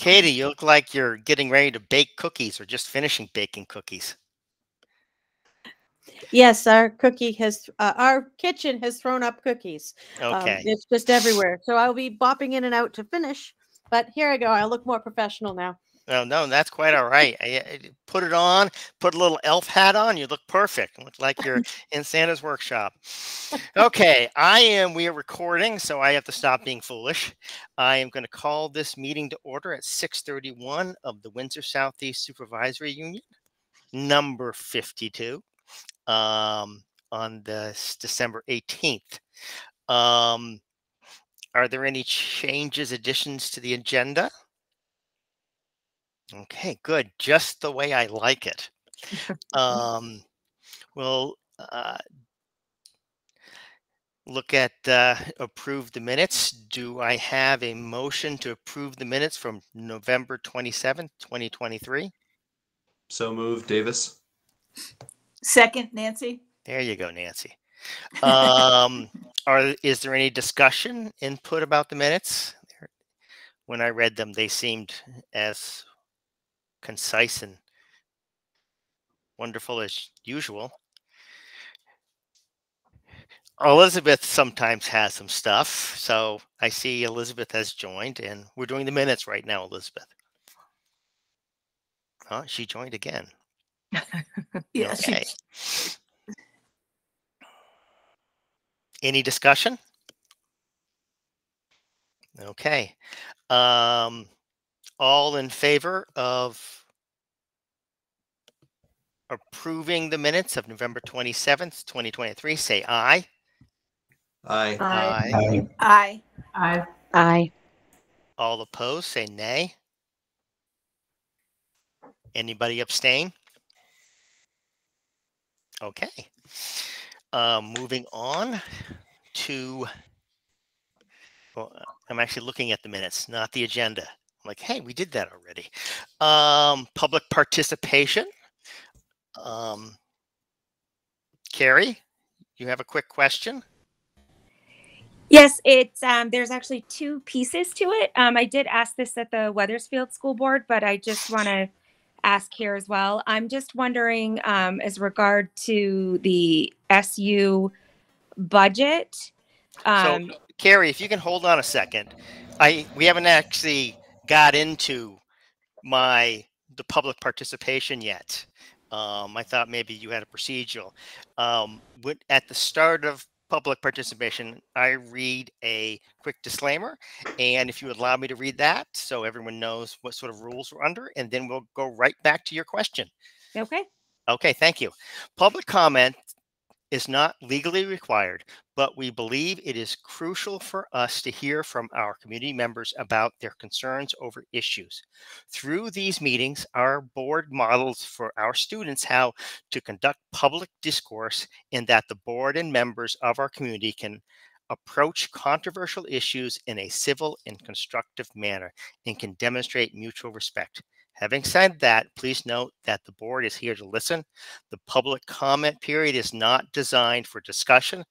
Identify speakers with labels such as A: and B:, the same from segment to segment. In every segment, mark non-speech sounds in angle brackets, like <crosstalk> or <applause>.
A: Katie, you look like you're getting ready to bake cookies or just finishing baking cookies.
B: Yes, our cookie has, uh, our kitchen has thrown up cookies. Um,
A: Okay.
B: it's just everywhere. So I'll be bopping in and out to finish. But here I go. I look more professional now.
A: No, no, that's quite all right. I, I- put it on, put a little elf hat on. You look perfect. Look like you're in Santa's workshop. Okay, I am. We are recording, so I have to stop being foolish. I am going to call this meeting to order at 6:31 of the Windsor Southeast Supervisory Union, number 52, um, on this December 18th. Um, are there any changes, additions to the agenda? Okay, good. Just the way I like it. <laughs> Um, we'll uh, look at uh, approve the minutes. Do I have a motion to approve the minutes from November 27th, 2023?
C: So moved, Davis.
D: Second, Nancy?
A: There you go, Nancy. Um, are is there any discussion input about the minutes? When I read them, they seemed as concise and wonderful as usual. Elizabeth sometimes has some stuff, so I see Elizabeth has joined, and we're doing the minutes right now, Elizabeth. Oh, she joined again. <laughs>
D: Yeah, she-
A: Okay. Any discussion? Okay. Um, all in favor of approving the minutes of November 27th, 2023, say aye.
C: Aye.
D: Aye. Aye.
E: Aye.
F: Aye.
A: All opposed, say nay. Anybody abstain? Okay. Um, moving on to, well, uh, I'm actually looking at the minutes, not the agenda. I'm like, hey, we did that already. Um, public participation. Um, Carrie, you have a quick question?
F: Yes, it's um there's actually two pieces to it. Um I did ask this at the Weathersfield School Board, but I just want to ask here as well. I'm just wondering um as regard to the SU budget. Um
A: so, Carrie, if you can hold on a second, I we haven't actually got into my the public participation yet. Um, I thought maybe you had a procedural. Um, at the start of public participation, I read a quick disclaimer, and if you would allow me to read that, so everyone knows what sort of rules we're under, and then we'll go right back to your question.
F: okay.
A: Okay, thank you. Public comment is not legally required, but we believe it is crucial for us to hear from our community members about their concerns over issues. Through these meetings, our board models for our students how to conduct public discourse and that the board and members of our community can approach controversial issues in a civil and constructive manner and can demonstrate mutual respect. Having said that, please note that the board is here to listen. The public comment period is not designed for discussion.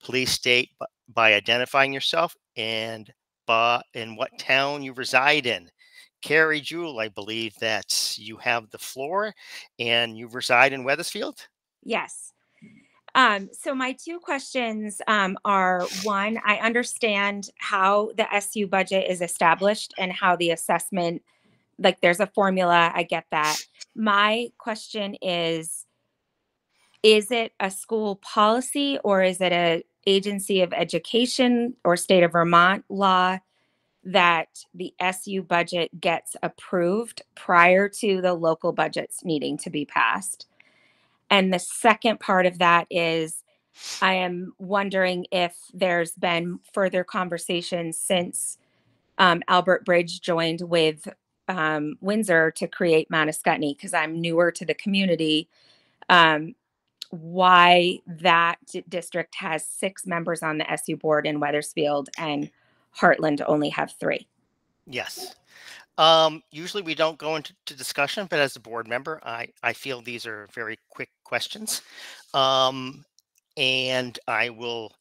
A: Please state by identifying yourself and by, in what town you reside in. Carrie Jewell, I believe that you have the floor and you reside in Weathersfield.
F: Yes. Um, so my two questions um, are one, I understand how the SU budget is established and how the assessment, like there's a formula, I get that. <sighs> My question is, is it a school policy or is it a agency of education or state of Vermont law that the SU budget gets approved prior to the local budgets needing to be passed? And the second part of that is I am wondering if there's been further conversations since um, Albert Bridge joined with um, Windsor to create Mount Ascutney, because I'm newer to the community. Um, why that district has six members on the SU board in Weathersfield and Hartland only have three.
A: Yes. Um, usually we don't go into to discussion, but as a board member, I, I feel these are very quick questions. Um, and I will,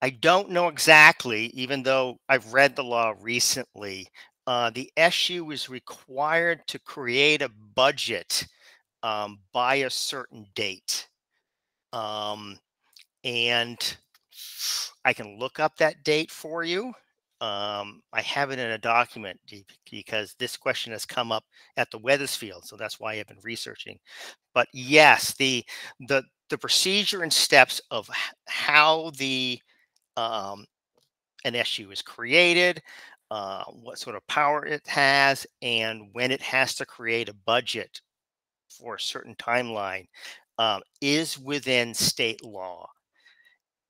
A: I don't know exactly, even though I've read the law recently, uh, the SU is required to create a budget um, by a certain date. Um, and I can look up that date for you. Um, I have it in a document because this question has come up at the Weathersfield, so that's why I've been researching. But yes, the the the procedure and steps of how the um, an SU is created, uh, what sort of power it has, and when it has to create a budget for a certain timeline um, is within state law.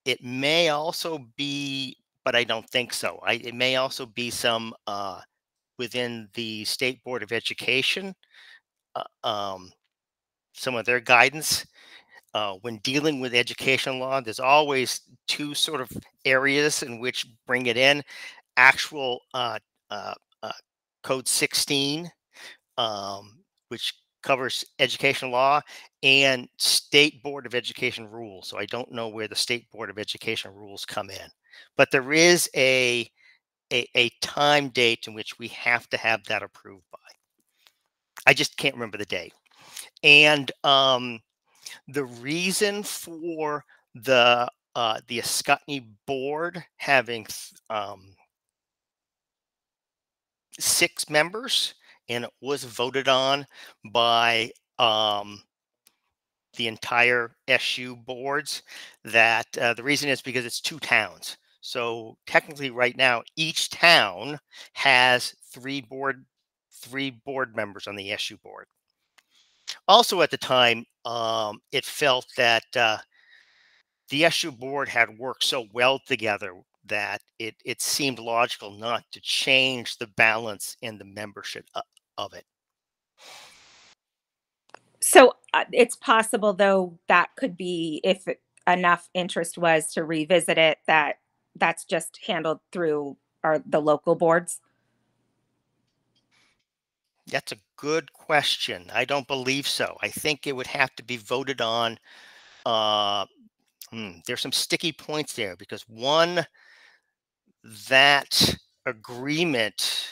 A: It may also be, but I don't think so. I, it may also be some uh, within the State Board of Education, uh, um, some of their guidance. Uh, when dealing with education law, there's always two sort of areas in which bring it in actual uh, uh, uh, Code 16, um, which covers education law, and State Board of Education rules. So I don't know where the State Board of Education rules come in, but there is a a, a time date in which we have to have that approved by. I just can't remember the date. And um, the reason for the uh, the Ascutney board having um, six members, and it was voted on by um, the entire SU boards. That uh, the reason is because it's two towns. So technically, right now, each town has three board three board members on the SU board. Also, at the time, um, it felt that uh, the SU board had worked so well together that it it seemed logical not to change the balance in the membership of it.
F: So uh, it's possible, though, that could be if enough interest was to revisit it, that that's just handled through our the local boards.
A: That's a good question. I don't believe so. I think it would have to be voted on. Uh, hmm, there's some sticky points there because one, that agreement,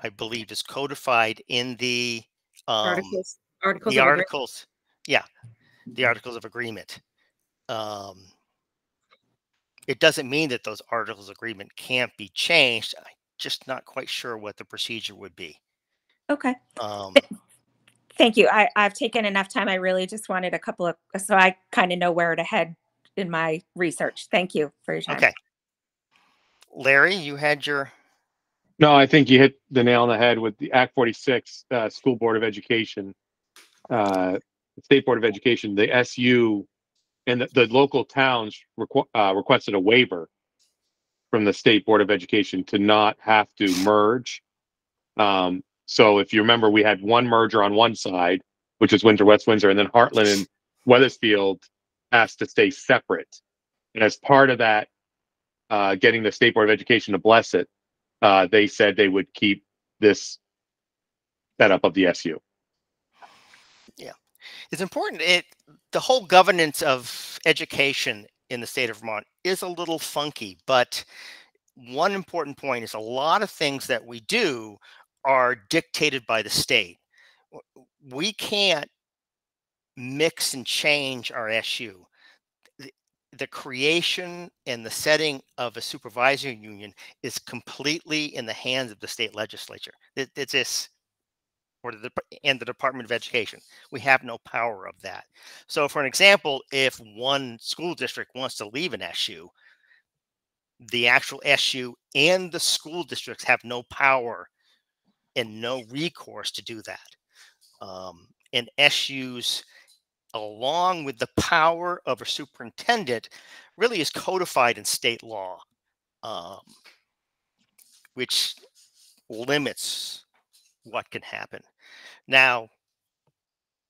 A: I believe, is codified in the um,
B: Articles. Articles.
A: the
B: of agreement.
A: Yeah, the articles of agreement. Um, it doesn't mean that those articles of agreement can't be changed. I'm just not quite sure what the procedure would be.
F: Okay.
A: Um,
F: Thank you. I, I've taken enough time. I really just wanted a couple of, so I kind of know where to head in my research. Thank you for your time.
A: okay. Larry, you had your
E: No, I think you hit the nail on the head with the Act 46, uh, School Board of Education, uh, State Board of Education, the SU, and the, the local towns requ- uh, requested a waiver from the State Board of Education to not have to merge. Um, so if you remember, we had one merger on one side, which is Windsor West Windsor, and then Hartland and Weathersfield has to stay separate. And as part of that, uh, getting the State Board of Education to bless it, uh, they said they would keep this setup of the SU.
A: Yeah, it's important it the whole governance of education in the state of vermont is a little funky but one important point is a lot of things that we do are dictated by the state. We can't mix and change our su the, creation and the setting of a supervisory union is completely in the hands of the state legislature it, it's this or the and the Department of Education. We have no power of that. So, for an example, if one school district wants to leave an SU, the actual SU and the school districts have no power and no recourse to do that. Um, and SUs, along with the power of a superintendent, really is codified in state law, um, which limits what can happen. Now,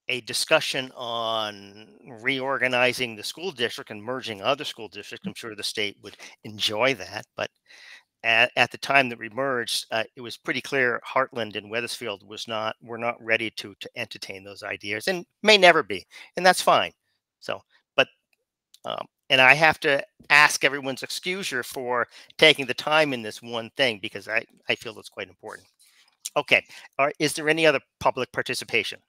A: a discussion on reorganizing the school district and merging other school districts, I'm sure the state would enjoy that. But at, at the time that we merged, uh, it was pretty clear Hartland and Weathersfield was not were not ready to to entertain those ideas, and may never be, and that's fine. So, but um, and I have to ask everyone's excusure for taking the time in this one thing because I, I feel it's quite important. Okay, is there any other public participation?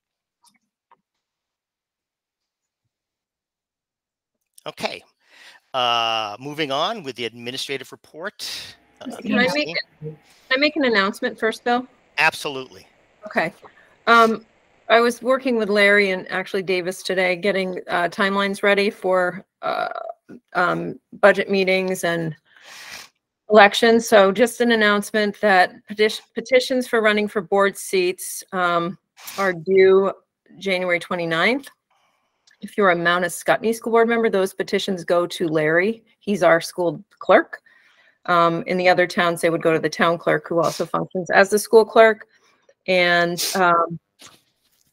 A: Okay, uh, moving on with the administrative report.
G: Can I make, can I make an announcement first, Bill?
A: Absolutely.
G: Okay. Um, I was working with Larry and actually Davis today, getting, uh, timelines ready for, uh, um, budget meetings and elections. So just an announcement that petition, petitions for running for board seats, um, are due January 29th. If you're a Mount Ascutney School Board member, those petitions go to Larry. He's our school clerk. Um, in the other towns, they would go to the town clerk, who also functions as the school clerk. And um,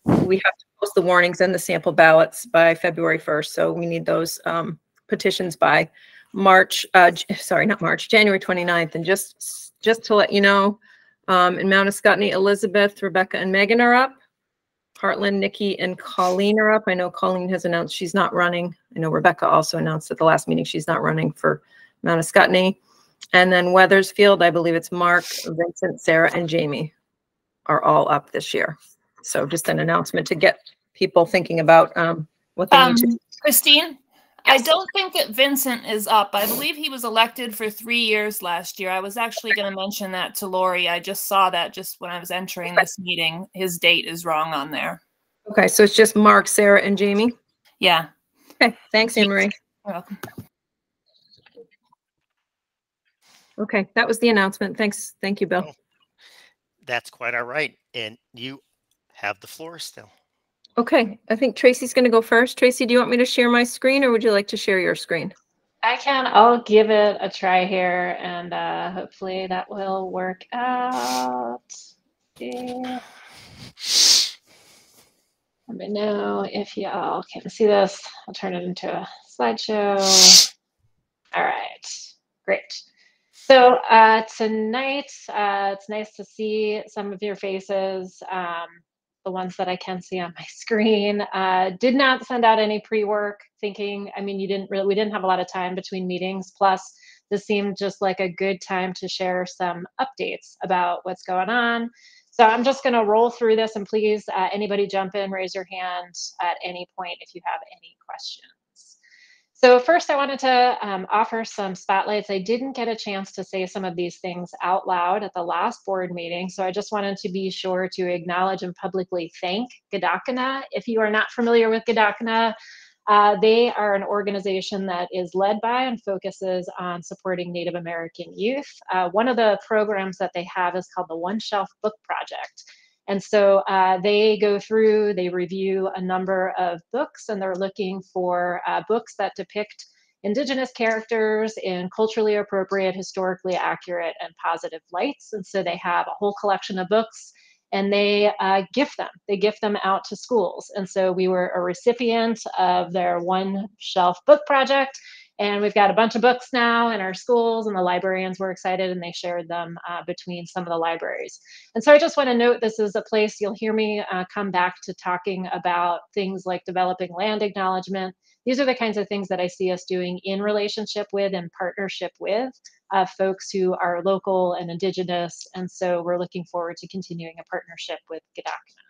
G: we have to post the warnings and the sample ballots by February 1st. So we need those um, petitions by March, uh, sorry, not March, January 29th. And just, just to let you know, um, in Mount Ascutney, Elizabeth, Rebecca, and Megan are up. Hartland, Nikki, and Colleen are up. I know Colleen has announced she's not running. I know Rebecca also announced at the last meeting she's not running for Mount Ascutney. And then Weathersfield, I believe it's Mark, Vincent, Sarah, and Jamie are all up this year. So just an announcement to get people thinking about um, what they
H: Um,
G: need to.
H: Christine, I don't think that Vincent is up. I believe he was elected for three years last year. I was actually going to mention that to Lori. I just saw that just when I was entering this meeting. His date is wrong on there.
G: Okay, so it's just Mark, Sarah, and Jamie.
H: Yeah.
G: Okay, thanks, Anne Marie.
H: You're welcome.
G: Okay, that was the announcement. Thanks. Thank you, Bill.
A: Oh. That's quite all right. And you have the floor still.
G: Okay, I think Tracy's going to go first. Tracy, do you want me to share my screen or would you like to share your screen?
I: I can. I'll give it a try here, and uh, hopefully that will work out. Yeah. Let me know if y'all can see this. I'll turn it into a slideshow. All right, great. So uh, tonight, uh, it's nice to see some of your faces. Um, the ones that I can see on my <laughs> screen. Uh, did not send out any pre-work thinking, I mean, you didn't really, we didn't have a lot of time between meetings. Plus, this seemed just like a good time to share some updates about what's going on. So I'm just going to roll through this and please, uh, anybody jump in, raise your hand at any point if you have any questions. So first I wanted to um, offer some spotlights. I didn't get a chance to say some of these things out loud at the last board meeting. So I just wanted to be sure to acknowledge and publicly thank Gedakina. If you are not familiar with Gedakina, uh, they are an organization that is led by and focuses on supporting Native American youth. Uh, one of the programs that they have is called the One Shelf Book Project. And so uh, they go through, they review a number of books, and they're looking for uh, books that depict Indigenous characters in culturally appropriate, historically accurate, and positive lights. And so they have a whole collection of books and they uh, gift them. They gift them out to schools. And so we were a recipient of their One Shelf Book Project. And we've got a bunch of books now in our schools, and the librarians were excited and they shared them uh, between some of the libraries. And so I just want to note this is a place you'll hear me uh, come back to talking about things like developing land acknowledgement. These are the kinds of things that I see us doing in relationship with and partnership with uh, folks who are local and indigenous. And so we're looking forward to continuing a partnership with Gedakina.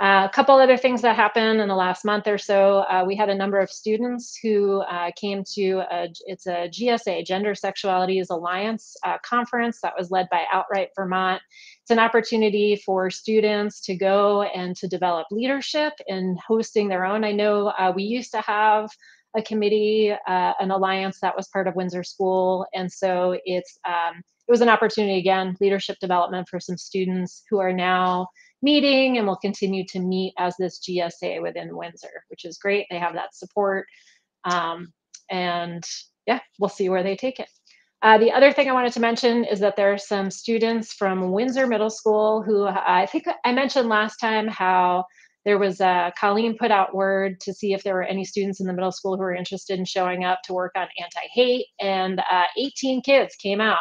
I: Uh, a couple other things that happened in the last month or so. Uh, we had a number of students who uh, came to a, it's a GSA Gender Sexualities Alliance uh, conference that was led by Outright Vermont. It's an opportunity for students to go and to develop leadership in hosting their own. I know uh, we used to have a committee, uh, an alliance that was part of Windsor School, and so it's um, it was an opportunity again, leadership development for some students who are now meeting and we'll continue to meet as this GSA within Windsor, which is great. They have that support. Um, and yeah, we'll see where they take it. Uh, the other thing I wanted to mention is that there are some students from Windsor Middle School who I think I mentioned last time how there was uh, Colleen put out word to see if there were any students in the middle school who were interested in showing up to work on anti-hate, and uh, 18 kids came out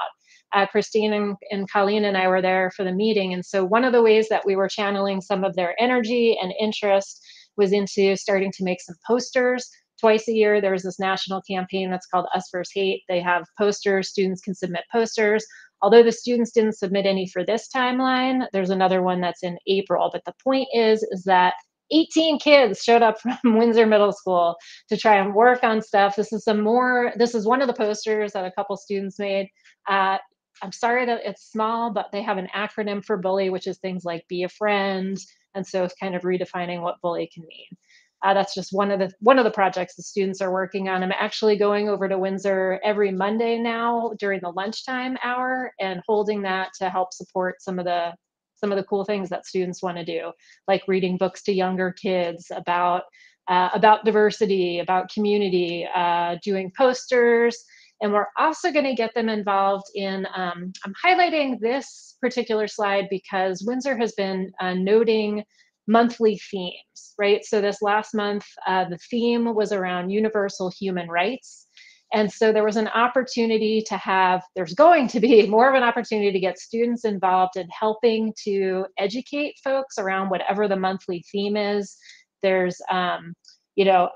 I: uh, Christine and, and Colleen and I were there for the meeting. And so one of the ways that we were channeling some of their energy and interest was into starting to make some posters twice a year, there's this national campaign that's called Us Versus Hate. They have posters, students can submit posters. Although the students didn't submit any for this timeline, there's another one that's in April. But the point is, is that 18 kids showed up <laughs> from Windsor Middle School to try and work on stuff. This is some more, this is one of the posters that a couple students made. Uh, I'm sorry that it's small, but they have an acronym for bully, which is things like be a friend. And so it's kind of redefining what bully can mean. Uh, that's just one of the one of the projects the students are working on. I'm actually going over to Windsor every Monday now during the lunchtime hour and holding that to help support some of the some of the cool things that students want to do, like reading books to younger kids about uh, about diversity, about community, uh, doing posters, and we're also going to get them involved in. Um, I'm highlighting this particular slide because Windsor has been uh, noting monthly themes, right? So this last month, uh, the theme was around universal human rights. And so there was an opportunity to have, there's going to be <laughs> more of an opportunity to get students involved in helping to educate folks around whatever the monthly theme is. There's, um, you know,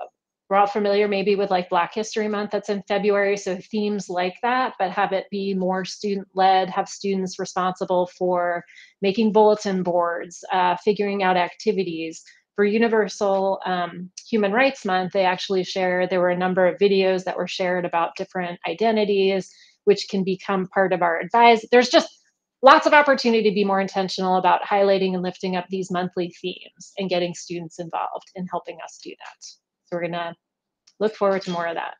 I: we're all familiar maybe with like Black History Month that's in February. So themes like that, but have it be more student led, have students responsible for making bulletin boards, uh, figuring out activities. For Universal um, Human Rights Month, they actually shared, there were a number of videos that were shared about different identities, which can become part of our advice. There's just lots of opportunity to be more intentional about highlighting and lifting up these monthly themes and getting students involved in helping us do that. So we're gonna look forward to more of that.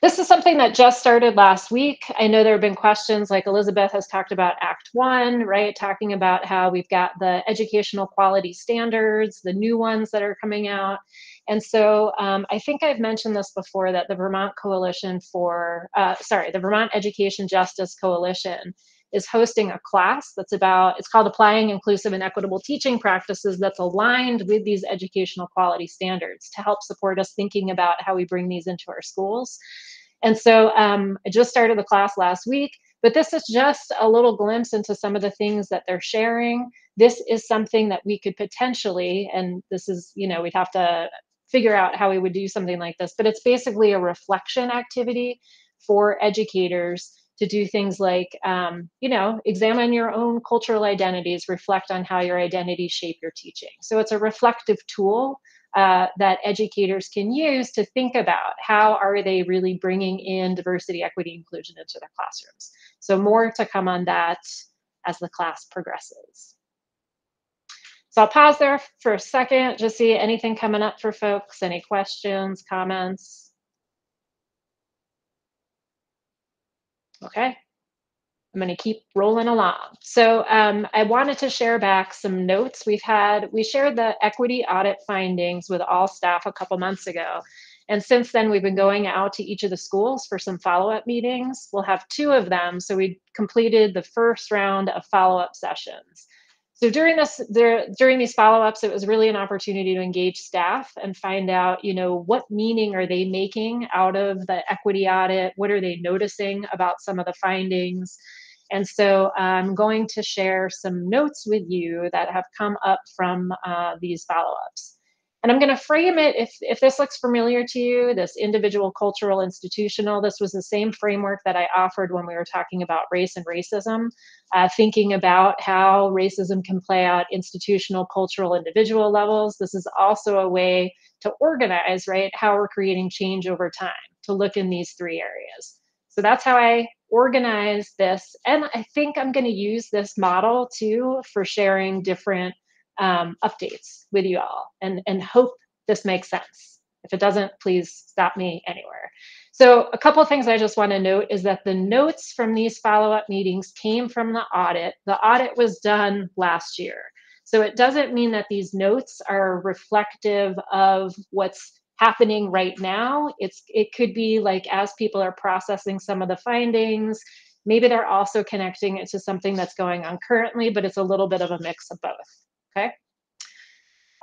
I: This is something that just started last week. I know there have been questions like Elizabeth has talked about Act One, right? Talking about how we've got the educational quality standards, the new ones that are coming out. And so um, I think I've mentioned this before that the Vermont Coalition for, uh, sorry, the Vermont Education Justice Coalition is hosting a class that's about, it's called Applying Inclusive and Equitable Teaching Practices that's aligned with these educational quality standards to help support us thinking about how we bring these into our schools. And so um, I just started the class last week, but this is just a little glimpse into some of the things that they're sharing. This is something that we could potentially, and this is, you know, we'd have to figure out how we would do something like this, but it's basically a reflection activity for educators to do things like, um, you know, examine your own cultural identities, reflect on how your identities shape your teaching. So it's a reflective tool uh, that educators can use to think about how are they really bringing in diversity, equity, inclusion into their classrooms. So more to come on that as the class progresses. So I'll pause there for a second, just see anything coming up for folks, any questions, comments. Okay. I'm going to keep rolling along. So um, I wanted to share back some notes we've had. We shared the equity audit findings with all staff a couple months ago. And since then, we've been going out to each of the schools for some follow-up meetings. We'll have two of them. So we completed the first round of follow-up sessions. So during this, there, during these follow-ups, it was really an opportunity to engage staff and find out, you know, what meaning are they making out of the equity audit? What are they noticing about some of the findings? And so I'm going to share some notes with you that have come up from uh, these follow-ups. And I'm going to frame it, if, if this looks familiar to you, this individual, cultural, institutional, this was the same framework that I offered when we were talking about race and racism, uh, thinking about how racism can play out institutional, cultural, individual levels. This is also a way to organize, right, how we're creating change over time, to look in these three areas. So that's how I organize this. And I think I'm going to use this model too for sharing different um, updates with you all and, and hope this makes sense. If it doesn't, please stop me anywhere. So a couple of things I just want to note is that the notes from these follow-up meetings came from the audit. The audit was done last year. So it doesn't mean that these notes are reflective of what's happening right now. It's it could be like as people are processing some of the findings, maybe they're also connecting it to something that's going on currently, but it's a little bit of a mix of both. Okay.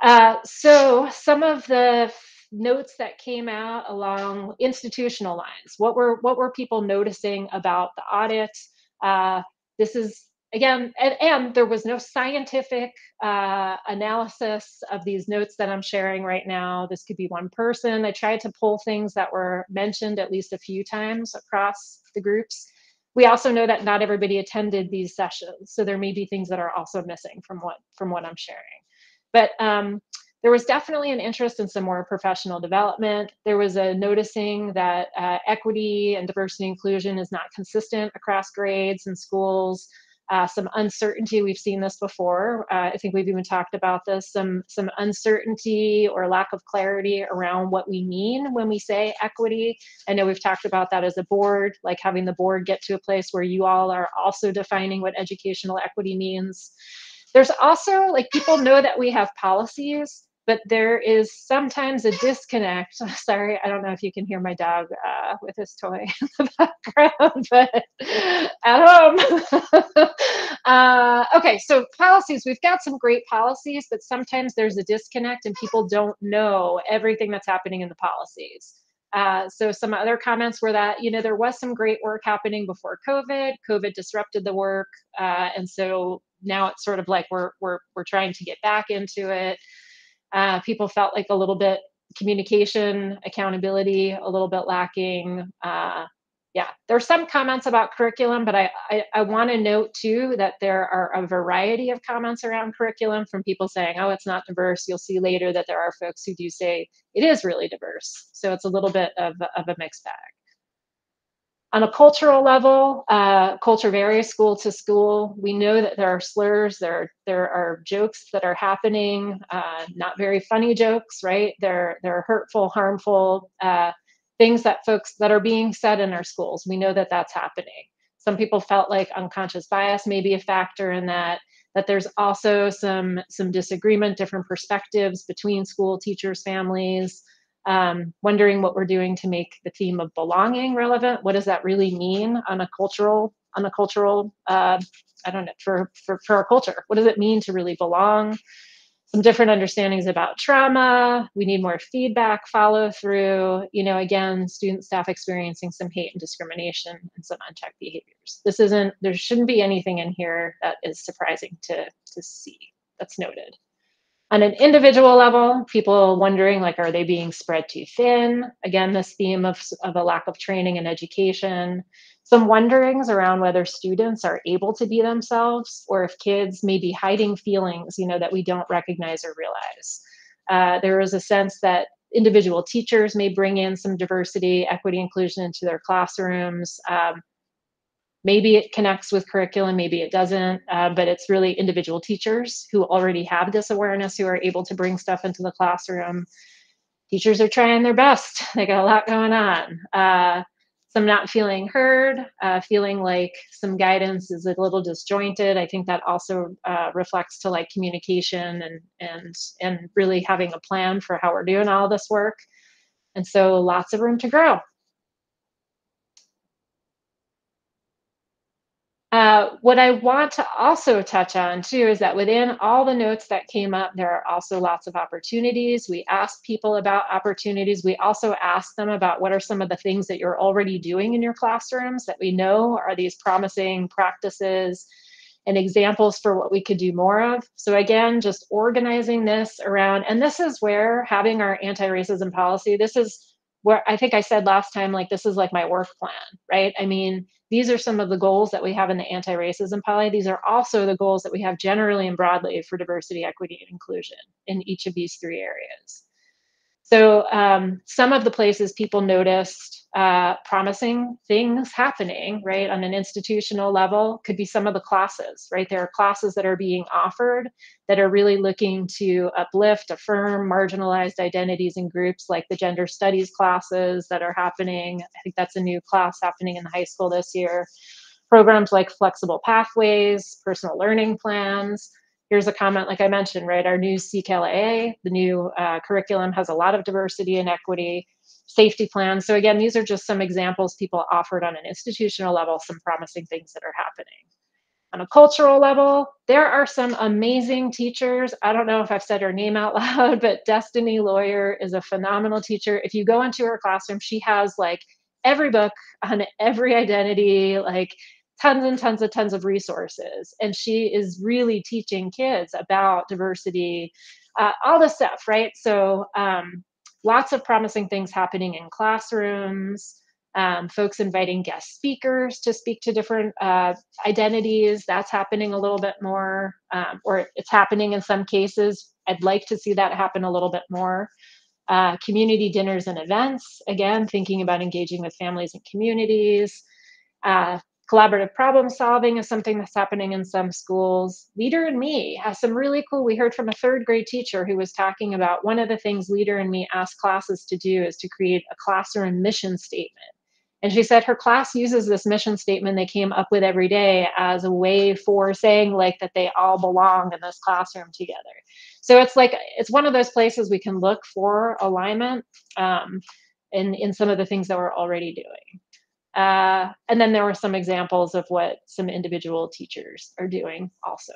I: Uh, so some of the notes that came out along institutional lines. What were what were people noticing about the audit? Uh, this is again, and, and there was no scientific uh, analysis of these notes that I'm sharing right now. This could be one person. I tried to pull things that were mentioned at least a few times across the groups. We also know that not everybody attended these sessions, so there may be things that are also missing from what from what I'm sharing. But um, there was definitely an interest in some more professional development. There was a noticing that uh, equity and diversity inclusion is not consistent across grades and schools. Uh, some uncertainty, we've seen this before. Uh, I think we've even talked about this. Some some uncertainty or lack of clarity around what we mean when we say equity. I know we've talked about that as a board, like having the board get to a place where you all are also defining what educational equity means. There's also like people know that we have policies, but there is sometimes a disconnect. <laughs> Sorry, I don't know if you can hear my dog uh, with his toy <laughs> in the background, <laughs> but at home. uh, okay, so policies, we've got some great policies, but sometimes there's a disconnect and people don't know everything that's happening in the policies. Uh, so some other comments were that you know there was some great work happening before COVID. COVID disrupted the work, uh, and so now it's sort of like we're we're we're trying to get back into it. Uh, people felt like a little bit communication, accountability, a little bit lacking. Uh, yeah, there's some comments about curriculum, but I, I, I want to note too that there are a variety of comments around curriculum from people saying, oh, it's not diverse. You'll see later that there are folks who do say it is really diverse. So it's a little bit of, of a mixed bag. On a cultural level, uh, culture varies school to school. We know that there are slurs, there, there are jokes that are happening, uh, not very funny jokes, right? They're, they're hurtful, harmful uh, things that folks that are being said in our schools. We know that that's happening. Some people felt like unconscious bias may be a factor in that that there's also some some disagreement different perspectives between school teachers families um, wondering what we're doing to make the theme of belonging relevant. What does that really mean on a cultural on a cultural uh, I don't know for, for for our culture? What does it mean to really belong? Some different understandings about trauma. We need more feedback, follow through. You know, again, student staff experiencing some hate and discrimination and some unchecked behaviors. This isn't. There shouldn't be anything in here that is surprising to to see. That's noted on an individual level, people wondering like, are they being spread too thin? Again, this theme of, of a lack of training and education. Some wonderings around whether students are able to be themselves or if kids may be hiding feelings, you know, that we don't recognize or realize. Uh, there is a sense that individual teachers may bring in some diversity, equity, inclusion into their classrooms. Um, maybe it connects with curriculum maybe it doesn't uh, but it's really individual teachers who already have this awareness who are able to bring stuff into the classroom. Teachers are trying their best. <laughs> They got a lot going on. Uh, some not feeling heard uh, feeling like some guidance is a little disjointed. I think that also uh, reflects to like communication and and and really having a plan for how we're doing all this work. And so lots of room to grow Uh, what I want to also touch on too is that within all the notes that came up, there are also lots of opportunities. We asked people about opportunities. We also asked them about what are some of the things that you're already doing in your classrooms that we know are these promising practices and examples for what we could do more of. So again, just organizing this around, and this is where having our anti-racism policy, this is where I think I said last time, like this is like my work plan, right? I mean, these are some of the goals that we have in the anti-racism poly. These are also the goals that we have generally and broadly for diversity, equity, and inclusion in each of these three areas. So um, some of the places people noticed uh, promising things happening, right, on an institutional level could be some of the classes, right? There are classes that are being offered that are really looking to uplift, affirm marginalized identities and groups like the gender studies classes that are happening. I think that's a new class happening in the high school this year. Programs like flexible pathways, personal learning plans, here's a comment like I mentioned, right? Our new CKLA, the new uh, curriculum has a lot of diversity and equity, safety plans. So again, these are just some examples people offered on an institutional level, some promising things that are happening. On a cultural level, there are some amazing teachers. I don't know if I've said her name out <laughs> loud, but Destiny Lawyer is a phenomenal teacher. If you go into her classroom, she has like every book on every identity, like tons and tons and tons of resources. And she is really teaching kids about diversity, uh, all this stuff, right? So um, lots of promising things happening in classrooms. Um, folks inviting guest speakers to speak to different uh, identities. That's happening a little bit more, um, or it's happening in some cases. I'd like to see that happen a little bit more. Uh, community dinners and events, again, thinking about engaging with families and communities. Uh, collaborative problem solving is something that's happening in some schools. Leader in Me has some really cool. We heard from a third grade teacher who was talking about one of the things Leader in Me asked classes to do is to create a classroom mission statement. And she said her class uses this mission statement they came up with every day as a way for saying like that they all belong in this classroom together. So it's like it's one of those places we can look for alignment um, in in some of the things that we're already doing. Uh, and then there were some examples of what some individual teachers are doing also.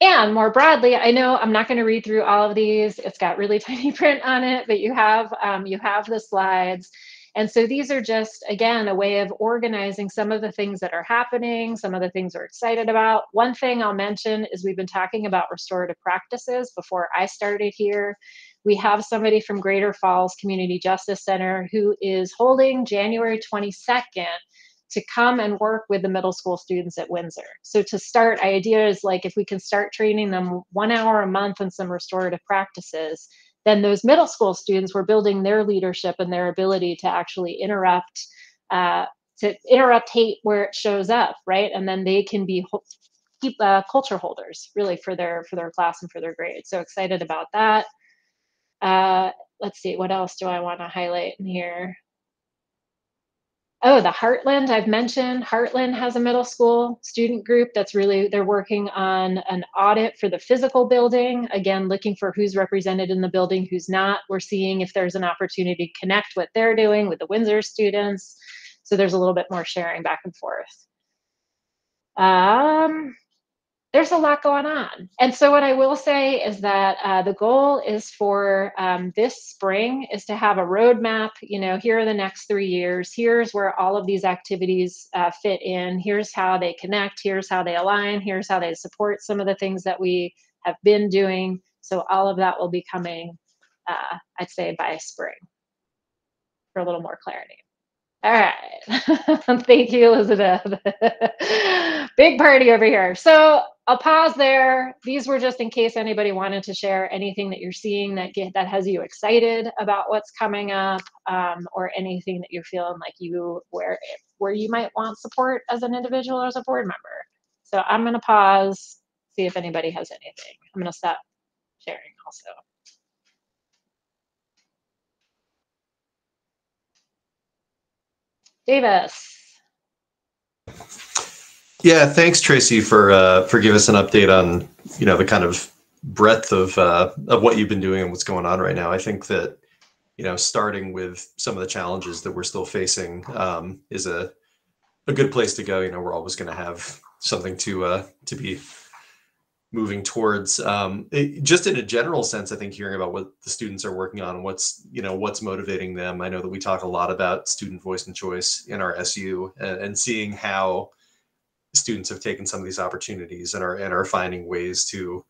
I: And more broadly, I know I'm not going to read through all of these. It's got really <laughs> tiny print on it, but you have um, you have the slides. And so these are just, again, a way of organizing some of the things that are happening, some of the things we're excited about. One thing I'll mention is we've been talking about restorative practices before I started here. We have somebody from Greater Falls Community Justice Center who is holding January 22nd to come and work with the middle school students at Windsor. So to start, idea is like if we can start training them one hour a month in some restorative practices, then those middle school students were building their leadership and their ability to actually interrupt uh, to interrupt hate where it shows up right? And then they can be keep uh, culture holders really for their for their class and for their grade so excited about that. Uh, let's see what else do i want to highlight in here Oh, the Hartland I've mentioned. Hartland has a middle school student group that's really, they're working on an audit for the physical building. Again, looking for who's represented in the building, who's not. We're seeing if there's an opportunity to connect what they're doing with the Windsor students. So there's a little bit more sharing back and forth. Um, there's a lot going on. And so what I will say is that uh, the goal is for um, this spring is to have a roadmap. You know, here are the next three years. Here's where all of these activities uh, fit in. Here's how they connect. Here's how they align. Here's how they support some of the things that we have been doing. So all of that will be coming, uh, I'd say, by spring for a little more clarity. All right. <laughs> Thank you, Elizabeth. <laughs> Big party over here. So I'll pause there. These were just in case anybody wanted to share anything that you're seeing that get, that has you excited about what's coming up, um, or anything that you're feeling like you where where you might want support as an individual or as a board member. So I'm going to pause, see if anybody has anything. I'm going to stop sharing also. Davis.
C: Yeah, thanks, Tracy, for uh, for giving us an update on you know the kind of breadth of uh, of what you've been doing and what's going on right now. I think that you know starting with some of the challenges that we're still facing um, is a a good place to go. You know, we're always going to have something to uh, to be moving towards. Um, it, just in a general sense, I think hearing about what the students are working on, what's you know what's motivating them. I know that we talk a lot about student voice and choice in our SU, and, and seeing how students have taken some of these opportunities and are and are finding ways to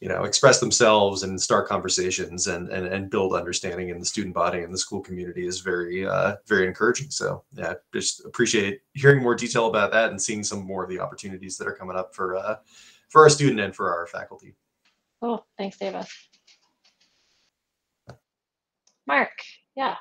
C: you know express themselves and start conversations and and, and build understanding in the student body and the school community is very uh, very encouraging so yeah just appreciate hearing more detail about that and seeing some more of the opportunities that are coming up for uh, for our student and for our faculty
I: oh thanks davis mark yeah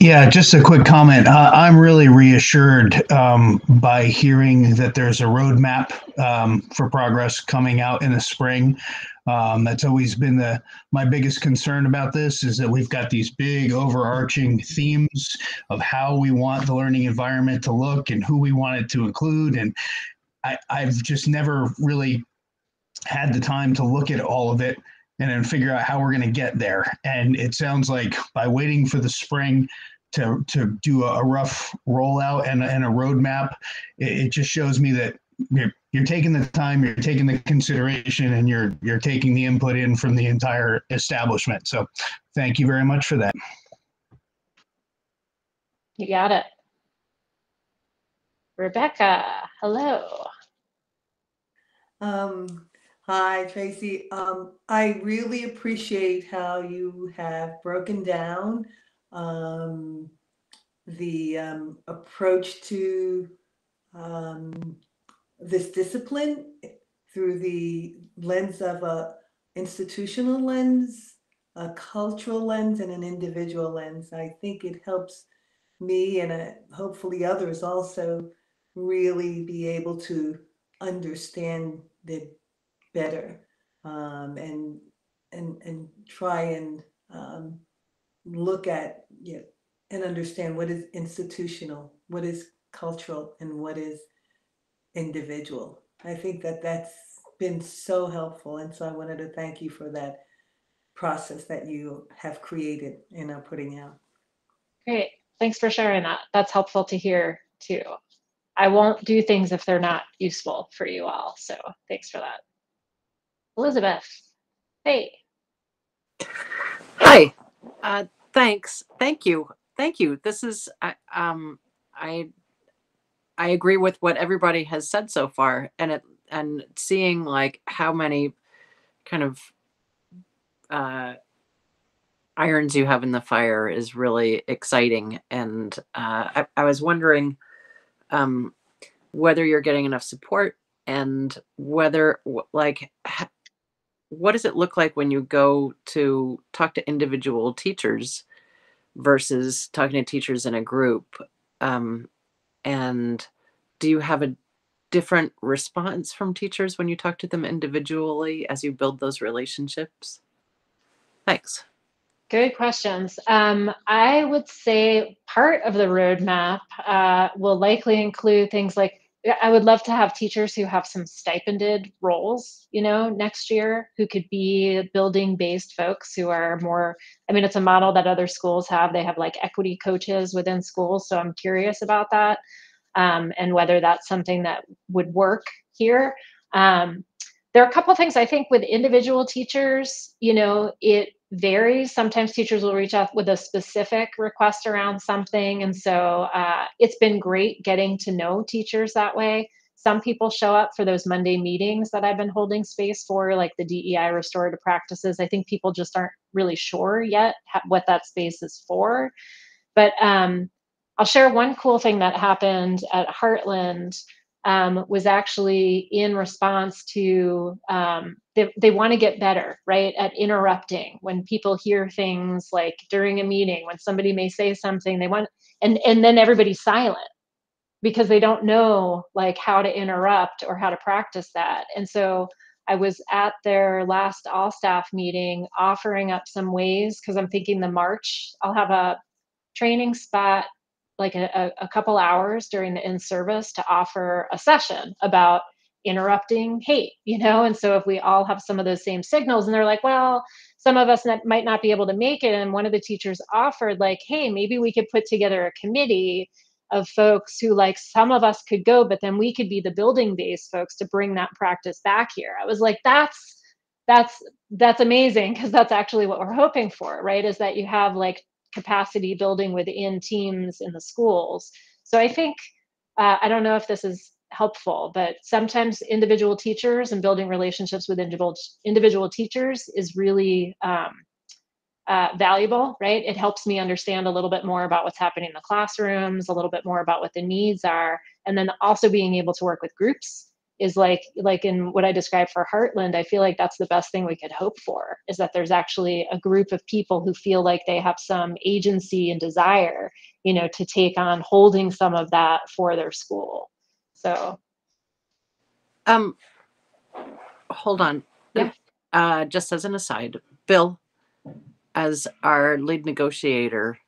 J: yeah, just a quick comment. Uh, I'm really reassured um, by hearing that there's a roadmap um, for progress coming out in the spring. Um, that's always been the my biggest concern about this is that we've got these big overarching themes of how we want the learning environment to look and who we want it to include, and I, I've just never really had the time to look at all of it and then figure out how we're going to get there. And it sounds like by waiting for the spring to to do a, rough rollout and, and a roadmap, it, it just shows me that you're, you're taking the time, you're taking the consideration, and you're you're taking the input in from the entire establishment. So, thank you very much for that.
I: You got it. Rebecca, hello.
K: Um, hi, Tracy. Um, I really appreciate how you have broken down um, the um, approach to um, this discipline through the lens of a institutional lens, a cultural lens, and an individual lens. I think it helps me and uh, hopefully others also really be able to understand it better um, and and and try and um, look at you know, and understand what is institutional, what is cultural, and what is individual. I think that that's been so helpful, and so I wanted to thank you for that process that you have created and are putting out.
I: Great. Thanks for sharing that. That's helpful to hear too. I won't do things if they're not useful for you all. So thanks for that. Elizabeth, hey.
L: Hi. Uh, thanks. Thank you. Thank you. This is I um I I agree with what everybody has said so far, and it and seeing like how many kind of uh, irons you have in the fire is really exciting. And uh, I, I was wondering um, whether you're getting enough support and whether like what does it look like when you go to talk to individual teachers versus talking to teachers in a group? Um, and do you have a different response from teachers when you talk to them individually as you build those relationships? Thanks
I: Good questions. Um, I would say part of the roadmap uh, will likely include things like I would love to have teachers who have some stipended roles, you know, next year who could be building based folks who are more, I mean, it's a model that other schools have. They have like equity coaches within schools. So I'm curious about that um, and whether that's something that would work here. Um, there are a couple of things I think with individual teachers, you know, it varies. Sometimes teachers will reach out with a specific request around something. And so uh, it's been great getting to know teachers that way. Some people show up for those Monday meetings that I've been holding space for, like the DEI restorative practices. I think people just aren't really sure yet what that space is for. But um, I'll share one cool thing that happened at Hartland um, was actually in response to um, they, they want to get better right at interrupting. When people hear things like during a meeting when somebody may say something they want and and then everybody's silent because they don't know like how to interrupt or how to practice that. And so i was at their last all staff meeting offering up some ways because i'm thinking the march i'll have a training spot like a, a couple hours during the in service to offer a session about interrupting hate <laughs> you know? And so if we all have some of those same signals and they're like well some of us that might not be able to make it and one of the teachers offered like hey maybe we could put together a committee of folks who like some of us could go but then we could be the building based folks to bring that practice back here. I was like that's that's that's amazing because that's actually what we're hoping for right? Is that you have like capacity building within teams in the schools. So I think, uh, I don't know if this is helpful, but sometimes individual teachers and building relationships with individual, individual teachers is really um, uh, valuable, right? It helps me understand a little bit more about what's happening in the classrooms, a little bit more about what the needs are, and then also being able to work with groups is like like in what I described for Hartland, I feel like that's the best thing we could hope for is that there's actually a group of people who feel like they have some agency and desire, you know, to take on holding some of that for their school. So
L: um hold on.
I: Yeah.
L: Uh just as an aside, Bill, as our lead negotiator,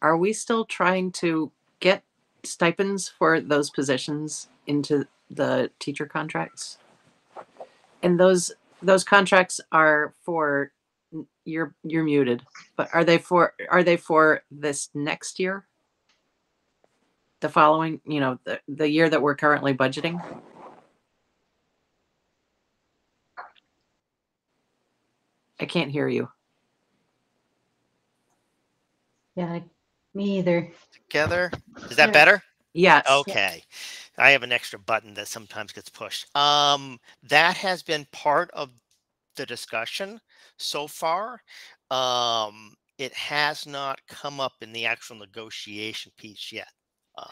L: are we still trying to get stipends for those positions into the teacher contracts. And those those contracts are for you're you're muted, but are they for are they for this next year? The following, you know, the, the year that we're currently budgeting? I can't hear you.
I: Yeah, Me either.
A: together. Is that
I: Yeah.
A: better?
M: Yes.
A: Okay. I have an extra button that sometimes gets pushed. Um, that has been part of the discussion so far. Um, it has not come up in the actual negotiation piece yet. Um,